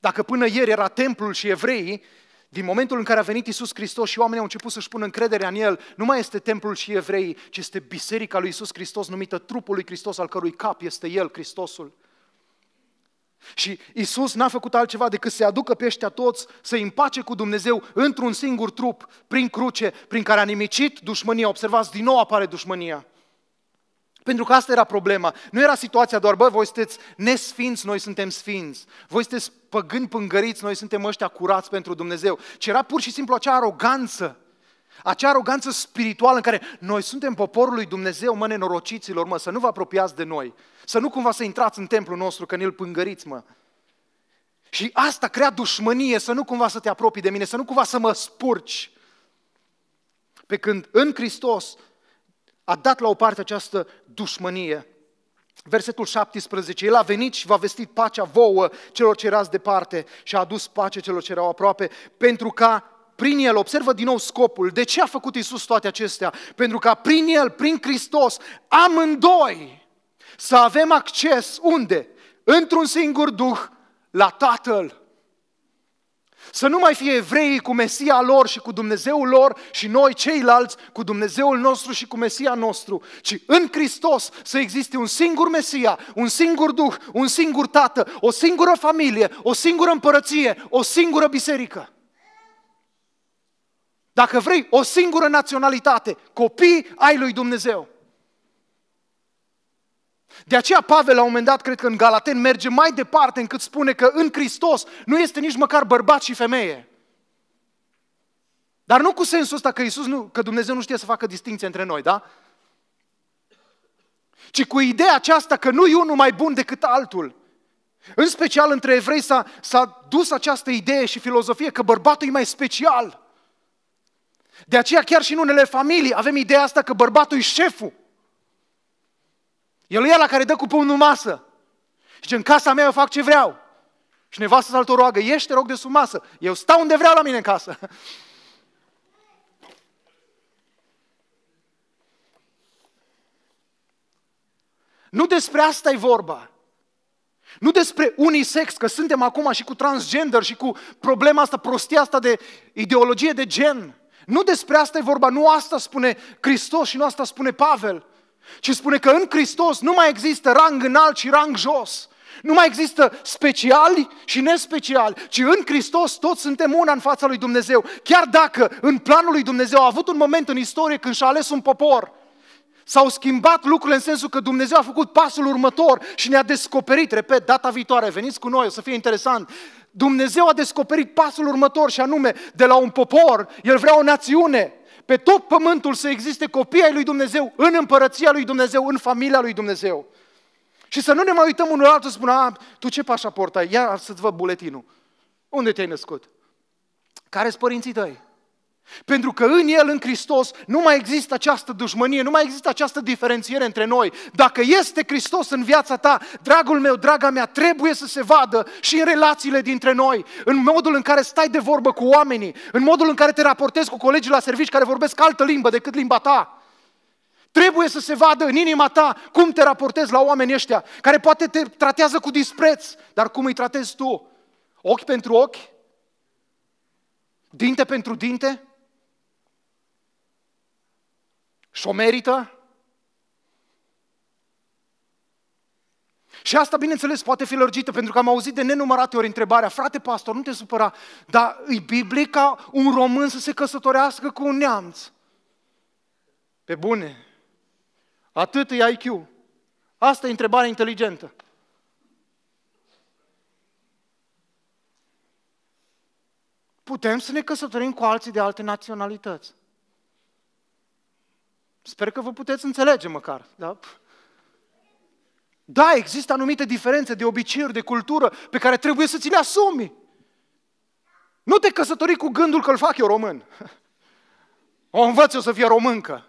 Dacă până ieri era templul și evreii, din momentul în care a venit Isus Hristos și oamenii au început să-și pună încrederea în El, nu mai este templul și evreii, ci este biserica lui Isus Hristos, numită trupul lui Hristos, al cărui cap este El, Hristosul. Și Isus n-a făcut altceva decât să aducă pe ăștia toți, să-i împace cu Dumnezeu într-un singur trup, prin cruce, prin care a nimicit dușmânia. Observați, din nou apare dușmânia. Pentru că asta era problema. Nu era situația doar, bă, voi sunteți nesfinți, noi suntem sfinți. Voi sunteți păgâni pângăriți, noi suntem ăștia curați pentru Dumnezeu. Ci era pur și simplu acea aroganță. Acea aroganță spirituală în care noi suntem poporul lui Dumnezeu, mă, nenorociților, mă, să nu vă apropiați de noi. Să nu cumva să intrați în templul nostru, că ne-l pângăriți, mă. Și asta crea dușmănie, să nu cumva să te apropii de mine, să nu cumva să mă spurci. Pe când în Hristos a dat la o parte această dușmănie. Versetul 17, El a venit și v-a vestit pacea vouă celor ce erați departe și a adus pace celor ce erau aproape, pentru ca prin El, observă din nou scopul, de ce a făcut Isus toate acestea? Pentru ca prin El, prin Hristos, amândoi să avem acces, unde? Într-un singur Duh, la Tatăl. Să nu mai fie evreii cu Mesia lor și cu Dumnezeul lor și noi ceilalți cu Dumnezeul nostru și cu Mesia nostru, ci în Hristos să existe un singur Mesia, un singur Duh, un singur Tată, o singură familie, o singură împărăție, o singură biserică. Dacă vrei, o singură naționalitate, copii ai lui Dumnezeu. De aceea Pavel la un moment dat, cred că în Galaten, merge mai departe încât spune că în Hristos nu este nici măcar bărbat și femeie. Dar nu cu sensul ăsta că, Iisus nu, că Dumnezeu nu știe să facă distinție între noi, da? Ci cu ideea aceasta că nu e unul mai bun decât altul. În special între evrei s-a, s-a dus această idee și filozofie că bărbatul e mai special. De aceea chiar și în unele familii avem ideea asta că bărbatul e șeful. El e la care dă cu pumnul masă. Și în casa mea eu fac ce vreau. Și nevastă să-l roagă, ieși, te rog de sub masă. Eu stau unde vreau la mine în casă. Nu despre asta e vorba. Nu despre unisex, că suntem acum și cu transgender și cu problema asta, prostia asta de ideologie de gen. Nu despre asta e vorba, nu asta spune Hristos și nu asta spune Pavel, ci spune că în Hristos nu mai există rang înalt și rang jos. Nu mai există speciali și nespeciali, ci în Hristos toți suntem una în fața lui Dumnezeu. Chiar dacă în planul lui Dumnezeu a avut un moment în istorie când și-a ales un popor, S-au schimbat lucrurile în sensul că Dumnezeu a făcut pasul următor și ne-a descoperit, repet, data viitoare, veniți cu noi, o să fie interesant. Dumnezeu a descoperit pasul următor și anume, de la un popor, El vrea o națiune. Pe tot pământul să existe copii ai lui Dumnezeu, în împărăția lui Dumnezeu, în familia lui Dumnezeu. Și să nu ne mai uităm unul altul să spună, a, tu ce pașaport ai? Ia să-ți văd buletinul. Unde te-ai născut? Care sunt părinții tăi? Pentru că în El, în Hristos, nu mai există această dușmănie, nu mai există această diferențiere între noi. Dacă este Hristos în viața ta, dragul meu, draga mea, trebuie să se vadă și în relațiile dintre noi, în modul în care stai de vorbă cu oamenii, în modul în care te raportezi cu colegii la servici care vorbesc altă limbă decât limba ta. Trebuie să se vadă în inima ta cum te raportezi la oamenii ăștia, care poate te tratează cu dispreț, dar cum îi tratezi tu? Ochi pentru ochi? Dinte pentru dinte? Și o merită? Și asta, bineînțeles, poate fi lărgită, pentru că am auzit de nenumărate ori întrebarea, frate pastor, nu te supăra, dar e biblic ca un român să se căsătorească cu un neamț? Pe bune. Atât e IQ. Asta e întrebarea inteligentă. Putem să ne căsătorim cu alții de alte naționalități. Sper că vă puteți înțelege măcar. Da? Da, există anumite diferențe de obiceiuri, de cultură, pe care trebuie să ți le asumi. Nu te căsători cu gândul că îl fac eu român. O învăț eu să fie româncă.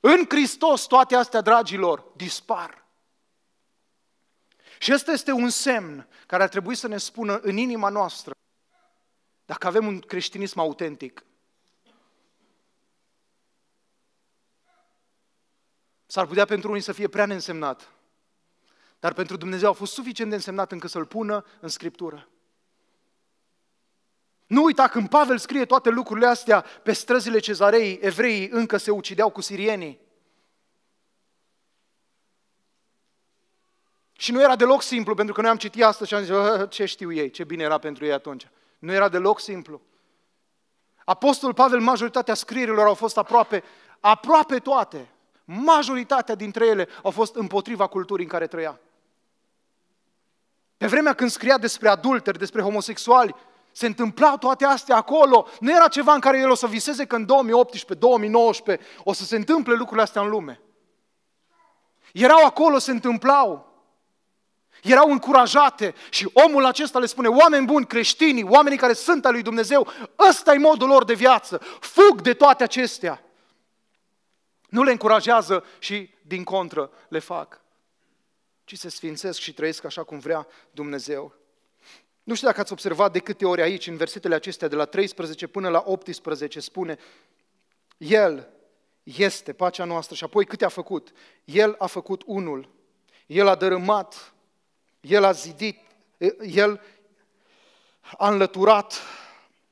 În Hristos toate astea, dragilor, dispar. Și ăsta este un semn care ar trebui să ne spună în inima noastră dacă avem un creștinism autentic. S-ar putea pentru unii să fie prea neînsemnat, dar pentru Dumnezeu a fost suficient de însemnat încât să-l pună în Scriptură. Nu uita, când Pavel scrie toate lucrurile astea pe străzile cezarei, evreii încă se ucideau cu sirienii. Și nu era deloc simplu, pentru că noi am citit asta și am zis, ce știu ei, ce bine era pentru ei atunci. Nu era deloc simplu. Apostolul Pavel, majoritatea scrierilor au fost aproape, aproape toate, majoritatea dintre ele au fost împotriva culturii în care trăia. Pe vremea când scria despre adulteri, despre homosexuali, se întâmplau toate astea acolo. Nu era ceva în care el o să viseze că în 2018, 2019 o să se întâmple lucrurile astea în lume. Erau acolo, se întâmplau. Erau încurajate și omul acesta le spune, oameni buni, creștinii, oamenii care sunt al lui Dumnezeu, ăsta e modul lor de viață, fug de toate acestea. Nu le încurajează și din contră le fac, ci se sfințesc și trăiesc așa cum vrea Dumnezeu. Nu știu dacă ați observat de câte ori aici, în versetele acestea, de la 13 până la 18, spune El este pacea noastră și apoi câte a făcut? El a făcut unul, El a dărâmat, El a zidit, El a înlăturat,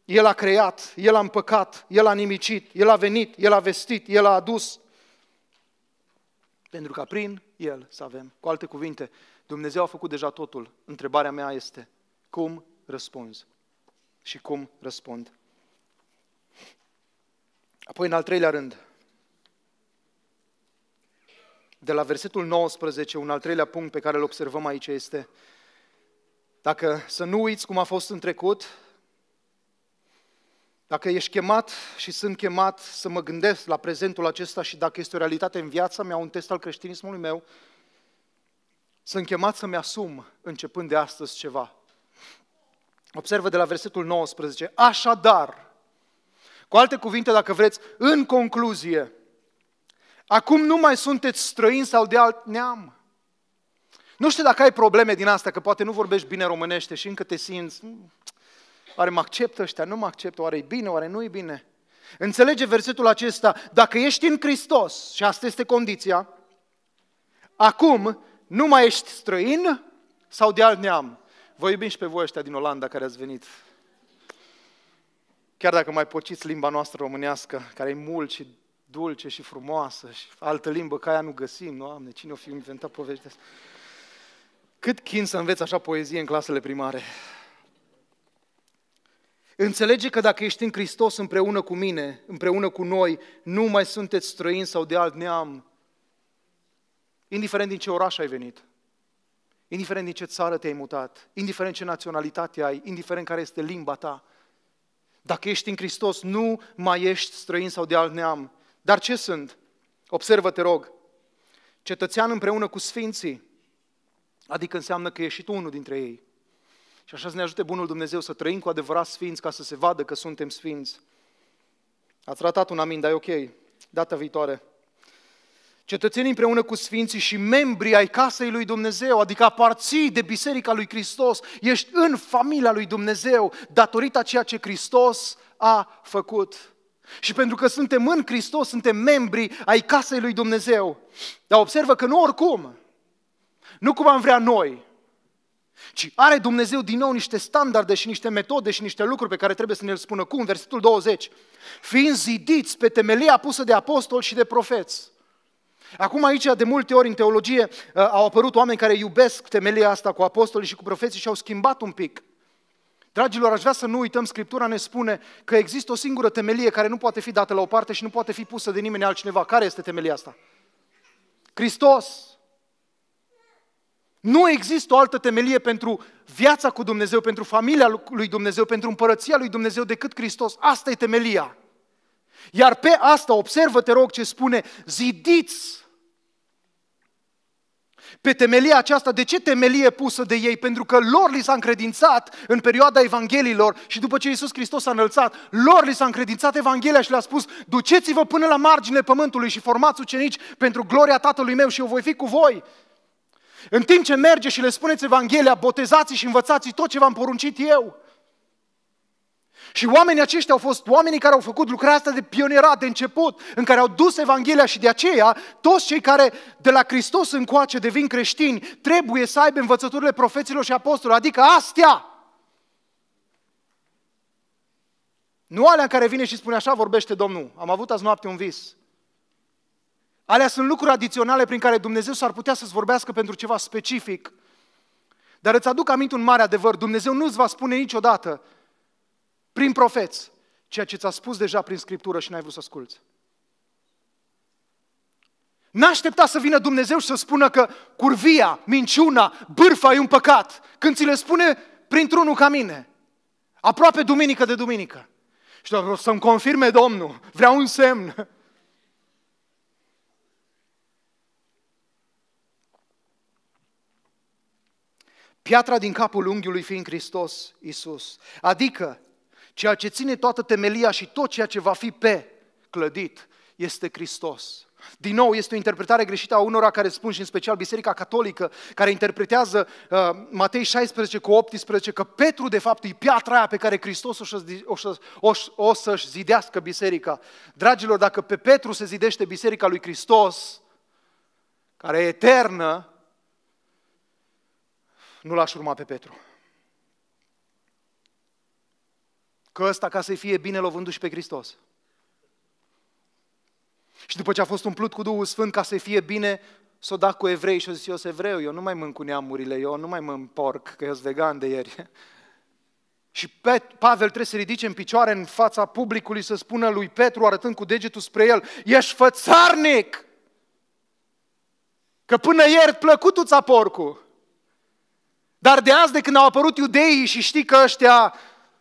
El a creat, El a împăcat, El a nimicit, El a venit, El a vestit, El a adus. Pentru ca prin El să avem. Cu alte cuvinte, Dumnezeu a făcut deja totul. Întrebarea mea este, cum răspunzi? Și cum răspund? Apoi, în al treilea rând, de la versetul 19, un al treilea punct pe care îl observăm aici este, dacă să nu uiți cum a fost în trecut, Dacă ești chemat și sunt chemat să mă gândesc la prezentul acesta și dacă este o realitate în viața mea, un test al creștinismului meu, sunt chemat să-mi asum, începând de astăzi, ceva. Observă de la versetul 19. Așadar, cu alte cuvinte, dacă vreți, în concluzie, acum nu mai sunteți străini sau de alt neam. Nu știu dacă ai probleme din asta, că poate nu vorbești bine românește și încă te simți, hmm, oare mă acceptă ăștia, nu mă acceptă, oare e bine, oare nu e bine? Înțelege versetul acesta, dacă ești în Hristos, și asta este condiția, acum nu mai ești străin sau de alt neam. Vă iubim și pe voi ăștia din Olanda care ați venit. Chiar dacă mai pociți limba noastră românească, care e mult și dulce și frumoasă și altă limbă ca aia nu găsim, Doamne, cine o fi inventat povești Cât chin să înveți așa poezie în clasele primare. Înțelege că dacă ești în Hristos împreună cu mine, împreună cu noi, nu mai sunteți străini sau de alt neam, indiferent din ce oraș ai venit, indiferent din ce țară te-ai mutat, indiferent ce naționalitate ai, indiferent care este limba ta. Dacă ești în Hristos, nu mai ești străin sau de alt neam. Dar ce sunt? Observă, te rog. Cetățean împreună cu sfinții, adică înseamnă că ești și tu unul dintre ei. Și așa să ne ajute Bunul Dumnezeu să trăim cu adevărat sfinți ca să se vadă că suntem sfinți. Ați ratat un amin, dar e ok. Data viitoare cetățenii împreună cu sfinții și membrii ai casei lui Dumnezeu, adică aparții de Biserica lui Hristos, ești în familia lui Dumnezeu datorită ceea ce Hristos a făcut. Și pentru că suntem în Hristos, suntem membri ai casei lui Dumnezeu. Dar observă că nu oricum, nu cum am vrea noi, ci are Dumnezeu din nou niște standarde și niște metode și niște lucruri pe care trebuie să ne le spună cum, versetul 20, fiind zidiți pe temelia pusă de apostoli și de profeți. Acum aici, de multe ori în teologie, uh, au apărut oameni care iubesc temelia asta cu apostolii și cu profeții și au schimbat un pic. Dragilor, aș vrea să nu uităm, Scriptura ne spune că există o singură temelie care nu poate fi dată la o parte și nu poate fi pusă de nimeni altcineva. Care este temelia asta? Hristos. Nu există o altă temelie pentru viața cu Dumnezeu, pentru familia lui Dumnezeu, pentru împărăția lui Dumnezeu decât Hristos. Asta e temelia. Iar pe asta, observă, te rog, ce spune, zidiți pe temelia aceasta, de ce temelie pusă de ei? Pentru că lor li s-a încredințat în perioada Evanghelilor și după ce Iisus Hristos a înălțat, lor li s-a încredințat Evanghelia și le-a spus, duceți-vă până la marginile pământului și formați ucenici pentru gloria Tatălui meu și eu voi fi cu voi. În timp ce merge și le spuneți Evanghelia, botezați și învățați tot ce v-am poruncit eu. Și oamenii aceștia au fost oamenii care au făcut lucrarea asta de pionierat, de început, în care au dus Evanghelia și de aceea toți cei care de la Hristos încoace devin creștini trebuie să aibă învățăturile profeților și apostolilor, adică astea. Nu alea în care vine și spune așa vorbește Domnul, am avut azi noapte un vis. Alea sunt lucruri adiționale prin care Dumnezeu s-ar putea să-ți vorbească pentru ceva specific. Dar îți aduc aminte un mare adevăr, Dumnezeu nu-ți va spune niciodată prin profeți, ceea ce ți-a spus deja prin Scriptură și n-ai vrut să asculți. N-aștepta să vină Dumnezeu și să spună că curvia, minciuna, bârfa e un păcat, când ți le spune printr-unul ca mine, aproape duminică de duminică. Și vreau să-mi confirme Domnul, vreau un semn. Piatra din capul unghiului fiind Hristos, Isus. Adică Ceea ce ține toată temelia și tot ceea ce va fi pe clădit este Hristos. Din nou, este o interpretare greșită a unora care spun și în special Biserica Catolică, care interpretează uh, Matei 16 cu 18 că Petru de fapt e piatra aia pe care Hristos o, să, o, să, o, o să-și zidească biserica. Dragilor, dacă pe Petru se zidește biserica lui Hristos, care e eternă, nu l-aș urma pe Petru. Că ăsta, ca să-i fie bine, l-a vândut și pe Hristos. Și după ce a fost umplut cu Duhul Sfânt ca să-i fie bine, s-o dat cu evrei și a zis, eu sunt evreu, eu nu mai mânc cu neamurile, eu nu mai mânc porc, că eu sunt vegan de ieri. Și Pavel trebuie să ridice în picioare în fața publicului să spună lui Petru, arătând cu degetul spre el, ești fățarnic! Că până ieri plăcut ți porcul. Dar de azi, de când au apărut iudeii și știi că ăștia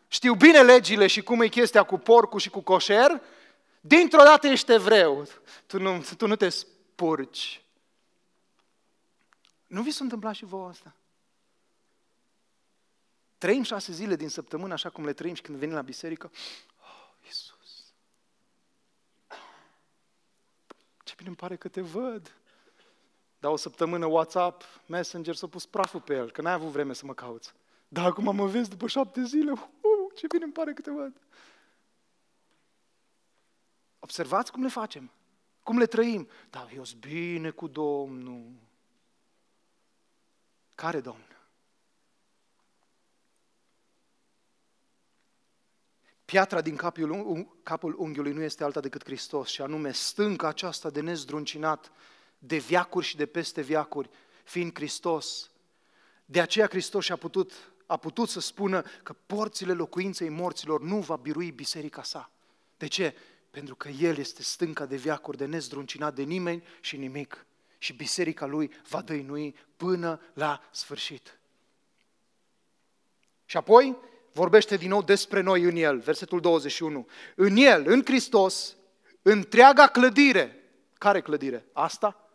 știu bine legile și cum e chestia cu porcul și cu coșer, dintr-o dată ești evreu. Tu nu, tu nu te spurci. Nu vi s-a întâmplat și vouă asta? Trăim șase zile din săptămână așa cum le trăim și când venim la biserică. Oh, Iisus! Ce bine îmi pare că te văd! Dar o săptămână WhatsApp, Messenger, s-a pus praful pe el, că n-ai avut vreme să mă cauți. Dar acum mă vezi după șapte zile, uh, ce bine îmi pare că te văd. Observați cum le facem, cum le trăim. Da, eu sunt bine cu Domnul. Care Domn? Piatra din capul, capul unghiului nu este alta decât Hristos și anume stânca aceasta de nezdruncinat de viacuri și de peste viacuri, fiind Hristos. De aceea Hristos și-a putut, a putut să spună că porțile locuinței morților nu va birui biserica sa. De ce? Pentru că El este stânca de viacuri, de nezdruncinat de nimeni și nimic. Și biserica Lui va dăinui până la sfârșit. Și apoi vorbește din nou despre noi în El, versetul 21. În El, în Hristos, întreaga clădire. Care clădire? Asta?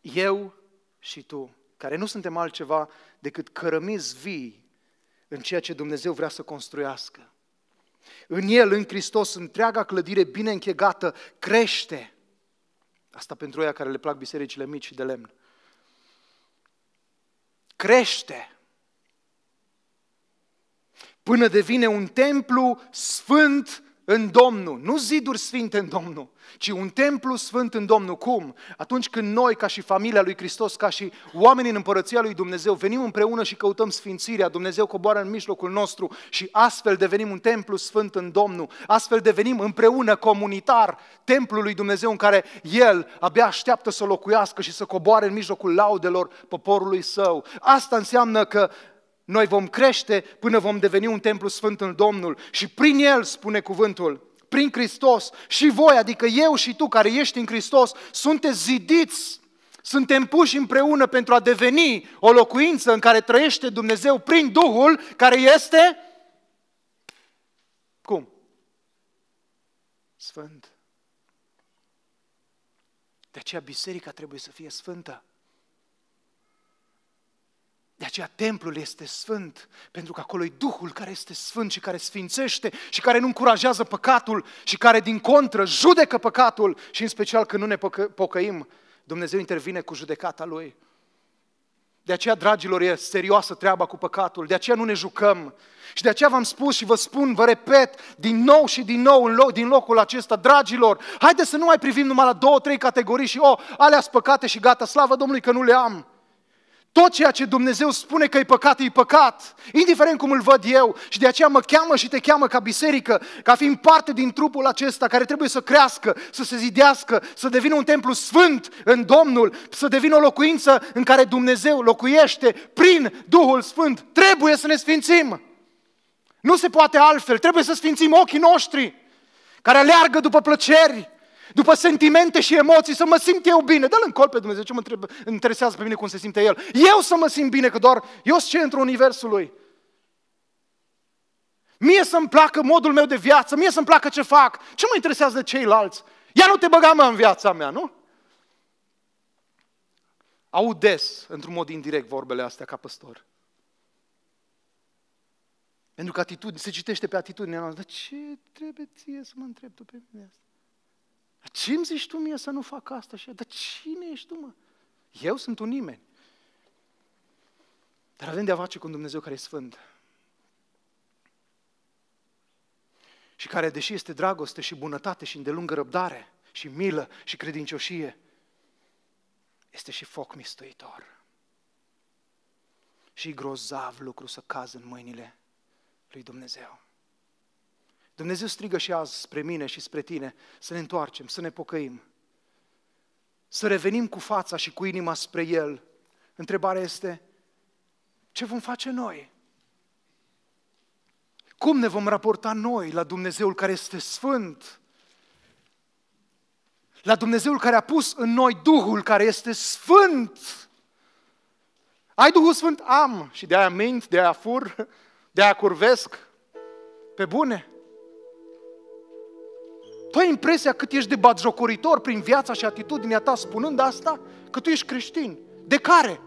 Eu și tu, care nu suntem altceva decât cărămizi vii în ceea ce Dumnezeu vrea să construiască. În El, în Hristos, întreaga clădire bine închegată crește. Asta pentru ei care le plac bisericile mici și de lemn. Crește până devine un templu sfânt în Domnul, nu ziduri sfinte în Domnul, ci un templu sfânt în Domnul. Cum? Atunci când noi, ca și familia lui Hristos, ca și oameni în împărăția lui Dumnezeu, venim împreună și căutăm sfințirea, Dumnezeu coboară în mijlocul nostru și astfel devenim un templu sfânt în Domnul, astfel devenim împreună comunitar templul lui Dumnezeu în care El abia așteaptă să locuiască și să coboare în mijlocul laudelor poporului său. Asta înseamnă că noi vom crește până vom deveni un templu sfânt în Domnul și prin El, spune cuvântul, prin Hristos și voi, adică eu și tu care ești în Hristos, sunteți zidiți, suntem puși împreună pentru a deveni o locuință în care trăiește Dumnezeu prin Duhul care este cum? Sfânt. De aceea biserica trebuie să fie sfântă. De aceea templul este sfânt, pentru că acolo e Duhul care este sfânt și care sfințește și care nu încurajează păcatul și care din contră judecă păcatul și în special când nu ne pocăim, Dumnezeu intervine cu judecata Lui. De aceea, dragilor, e serioasă treaba cu păcatul, de aceea nu ne jucăm. Și de aceea v-am spus și vă spun, vă repet, din nou și din nou în loc, din locul acesta, dragilor, haideți să nu mai privim numai la două, trei categorii și, oh, alea păcate și gata, slavă Domnului că nu le am. Tot ceea ce Dumnezeu spune că e păcat, e păcat, indiferent cum îl văd eu. Și de aceea mă cheamă și te cheamă ca biserică, ca fiind parte din trupul acesta care trebuie să crească, să se zidească, să devină un templu sfânt în Domnul, să devină o locuință în care Dumnezeu locuiește prin Duhul Sfânt. Trebuie să ne sfințim. Nu se poate altfel, trebuie să sfințim ochii noștri, care aleargă după plăceri, după sentimente și emoții, să mă simt eu bine. Dă-l în col pe Dumnezeu, ce mă interesează pe mine cum se simte El. Eu să mă simt bine, că doar eu sunt centrul Universului. Mie să-mi placă modul meu de viață, mie să-mi placă ce fac. Ce mă interesează de ceilalți? Ia nu te băga mă în viața mea, nu? Aud des, într-un mod indirect, vorbele astea ca păstor. Pentru că atitudine, se citește pe atitudinea noastră. Dar ce trebuie ție să mă întreb tu pe mine asta? Ce îmi zici tu mie să nu fac asta? Și dar cine ești tu, mă? Eu sunt un nimeni. Dar avem de-a face cu un Dumnezeu care e sfânt. Și care, deși este dragoste și bunătate și îndelungă răbdare și milă și credincioșie, este și foc mistuitor. Și grozav lucru să caz în mâinile lui Dumnezeu. Dumnezeu strigă și azi spre mine și spre tine să ne întoarcem, să ne pocăim, să revenim cu fața și cu inima spre El. Întrebarea este, ce vom face noi? Cum ne vom raporta noi la Dumnezeul care este sfânt? La Dumnezeul care a pus în noi Duhul care este sfânt? Ai Duhul Sfânt? Am. Și de aia mint, de aia fur. De aia curvesc? Pe bune? Tu ai impresia cât ești de batjocoritor prin viața și atitudinea ta spunând asta? Că tu ești creștin. De care?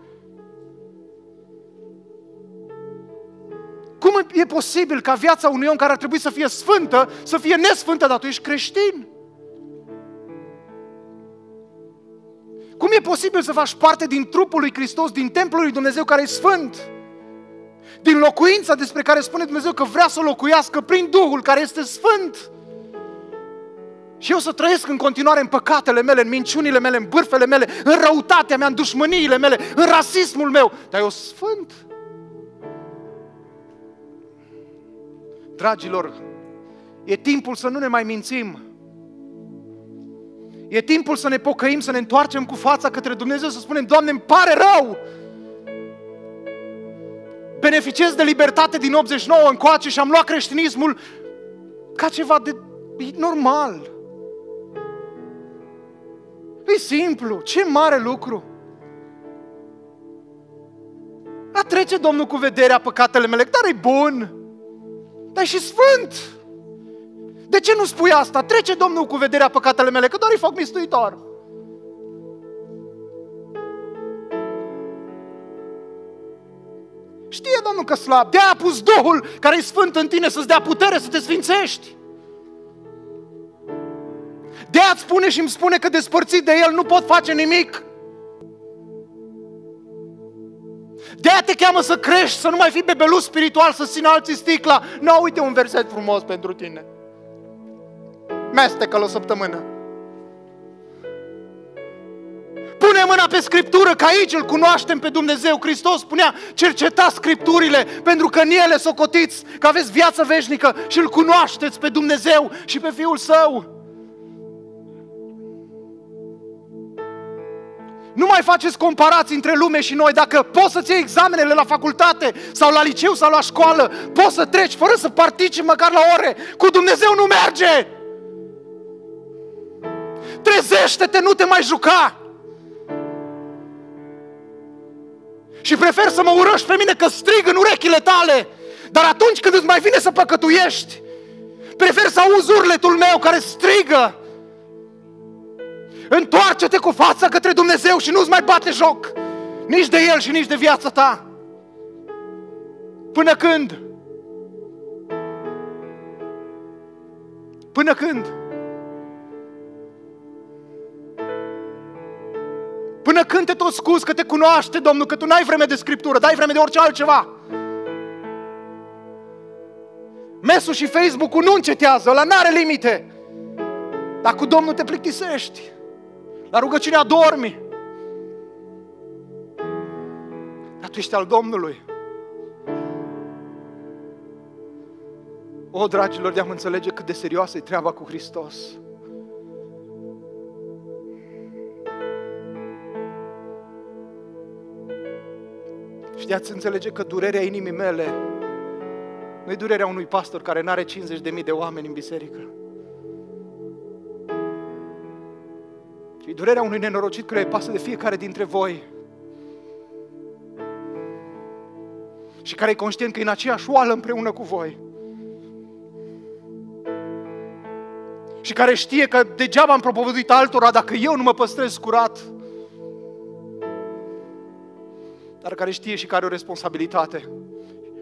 Cum e posibil ca viața unui om care ar trebui să fie sfântă, să fie nesfântă, dar tu ești creștin? Cum e posibil să faci parte din trupul lui Hristos, din templul lui Dumnezeu care e sfânt? Din locuința despre care spune Dumnezeu că vrea să locuiască prin Duhul care este sfânt? Și eu să trăiesc în continuare în păcatele mele, în minciunile mele, în bârfele mele, în răutatea mea, în dușmăniile mele, în rasismul meu. Dar eu sfânt. Dragilor, e timpul să nu ne mai mințim. E timpul să ne pocăim, să ne întoarcem cu fața către Dumnezeu, să spunem, Doamne, îmi pare rău! Beneficiez de libertate din 89 încoace și am luat creștinismul ca ceva de normal. E simplu, ce mare lucru! A trece Domnul cu vederea păcatele mele, dar e bun, dar e și sfânt. De ce nu spui asta? Trece Domnul cu vederea păcatele mele, că doar îi fac mistuitor. Știe Domnul că slab, de-aia a pus Duhul care e sfânt în tine să-ți dea putere să te sfințești. De aia spune și îmi spune că despărțit de El nu pot face nimic. De aia te cheamă să crești, să nu mai fii bebelus spiritual, să țină alții sticla. Nu, no, uite un verset frumos pentru tine. Mestecă-l o săptămână. Pune mâna pe Scriptură, că aici îl cunoaștem pe Dumnezeu. Hristos spunea, cercetați Scripturile, pentru că în ele socotiți că aveți viață veșnică și îl cunoașteți pe Dumnezeu și pe Fiul Său. Mai faceți comparații între lume și noi. Dacă poți să-ți iei examenele la facultate sau la liceu sau la școală, poți să treci fără să participi măcar la ore. Cu Dumnezeu nu merge! Trezește-te, nu te mai juca! Și prefer să mă urăști pe mine că strig în urechile tale, dar atunci când îți mai vine să păcătuiești, prefer să auzi urletul meu care strigă Întoarce-te cu fața către Dumnezeu și nu-ți mai bate joc nici de El și nici de viața ta. Până când? Până când? Până când te tot scuzi că te cunoaște Domnul, că tu n-ai vreme de Scriptură, dai vreme de orice altceva. Mesul și Facebook-ul nu încetează, la n-are limite. Dar cu Domnul te plictisești. La rugăciunea dormi. Dar tu ești al Domnului. O, dragilor, de-am înțelege cât de serioasă e treaba cu Hristos. Și de-ați înțelege că durerea inimii mele nu e durerea unui pastor care nu are 50.000 de oameni în biserică. Și durerea unui nenorocit care pasă de fiecare dintre voi. Și care e conștient că e în aceeași oală împreună cu voi. Și care știe că degeaba am propovăduit altora dacă eu nu mă păstrez curat. Dar care știe și care are o responsabilitate.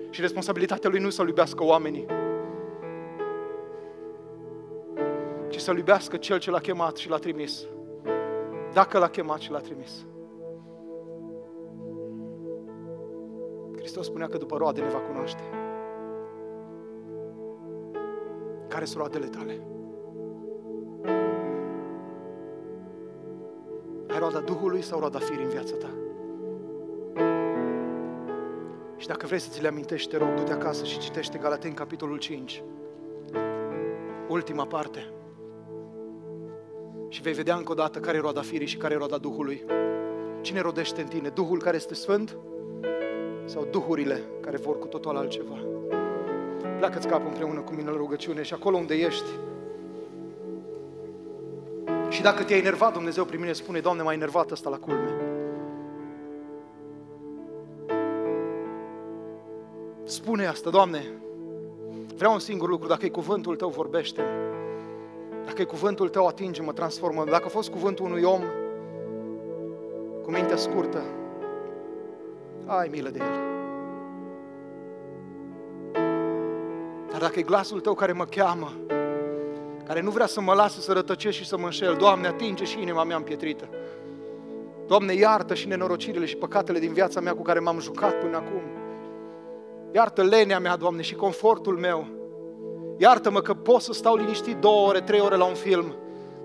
Și responsabilitatea lui nu să-L iubească oamenii, ci să-L iubească Cel ce l-a chemat și l-a trimis dacă l-a chemat și l-a trimis. Hristos spunea că după roade ne va cunoaște. Care sunt roadele tale? Ai roada Duhului sau roada firii în viața ta? Și dacă vrei să ți le amintești, te rog, du-te acasă și citește Galateni, capitolul 5. Ultima parte și vei vedea încă o dată care e roada firii și care e roada Duhului. Cine rodește în tine? Duhul care este sfânt? Sau duhurile care vor cu totul altceva? Pleacă-ți capul împreună cu mine la rugăciune și acolo unde ești. Și dacă te-ai enervat, Dumnezeu prin mine spune, Doamne, m-a enervat ăsta la culme. spune asta, Doamne, vreau un singur lucru, dacă e cuvântul Tău, vorbește Dacă e cuvântul Tău, atinge-mă, transformă Dacă a fost cuvântul unui om cu mintea scurtă, ai milă de el. Dar dacă e glasul Tău care mă cheamă, care nu vrea să mă lase să rătăcesc și să mă înșel, Doamne, atinge și inima mea împietrită. Doamne, iartă și nenorocirile și păcatele din viața mea cu care m-am jucat până acum. Iartă lenea mea, Doamne, și confortul meu. Iartă-mă că pot să stau liniștit două ore, trei ore la un film,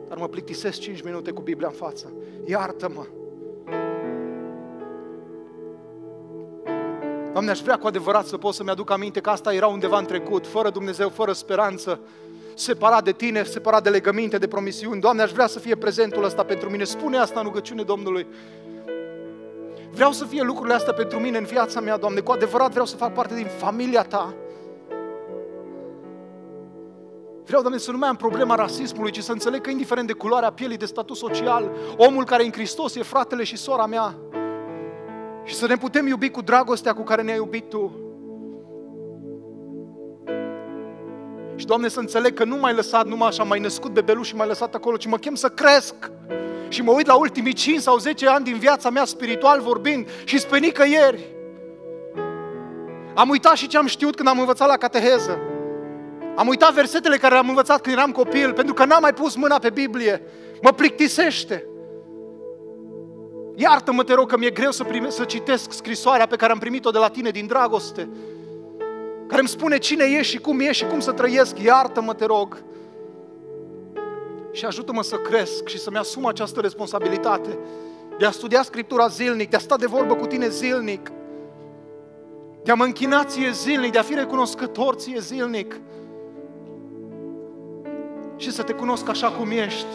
dar mă plictisesc cinci minute cu Biblia în față. Iartă-mă! Doamne, aș vrea cu adevărat să pot să-mi aduc aminte că asta era undeva în trecut, fără Dumnezeu, fără speranță, separat de tine, separat de legăminte, de promisiuni. Doamne, aș vrea să fie prezentul ăsta pentru mine. Spune asta în rugăciune Domnului. Vreau să fie lucrurile astea pentru mine în viața mea, Doamne. Cu adevărat vreau să fac parte din familia Ta. Vreau, Doamne, să nu mai am problema rasismului, ci să înțeleg că indiferent de culoarea pielii, de status social, omul care e în Hristos e fratele și sora mea. Și să ne putem iubi cu dragostea cu care ne-ai iubit Tu. Și, Doamne, să înțeleg că nu m-ai lăsat numai așa, mai născut bebeluș și m-ai lăsat acolo, ci mă chem să cresc. Și mă uit la ultimii 5 sau 10 ani din viața mea spiritual vorbind și spenică ieri. Am uitat și ce am știut când am învățat la cateheză. Am uitat versetele care le-am învățat când eram copil, pentru că n-am mai pus mâna pe Biblie. Mă plictisește. Iartă-mă, te rog, că mi-e greu să, prime, să citesc scrisoarea pe care am primit-o de la tine din dragoste, care îmi spune cine ești și cum ești și cum să trăiesc. Iartă-mă, te rog. Și ajută-mă să cresc și să-mi asum această responsabilitate de a studia Scriptura zilnic, de a sta de vorbă cu tine zilnic, de a mă închina ție zilnic, de a fi recunoscător ție zilnic și să te cunosc așa cum ești,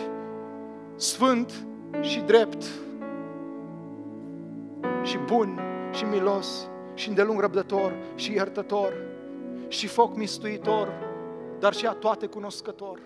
sfânt și drept și bun și milos și îndelung răbdător și iertător și foc mistuitor, dar și a toate cunoscător.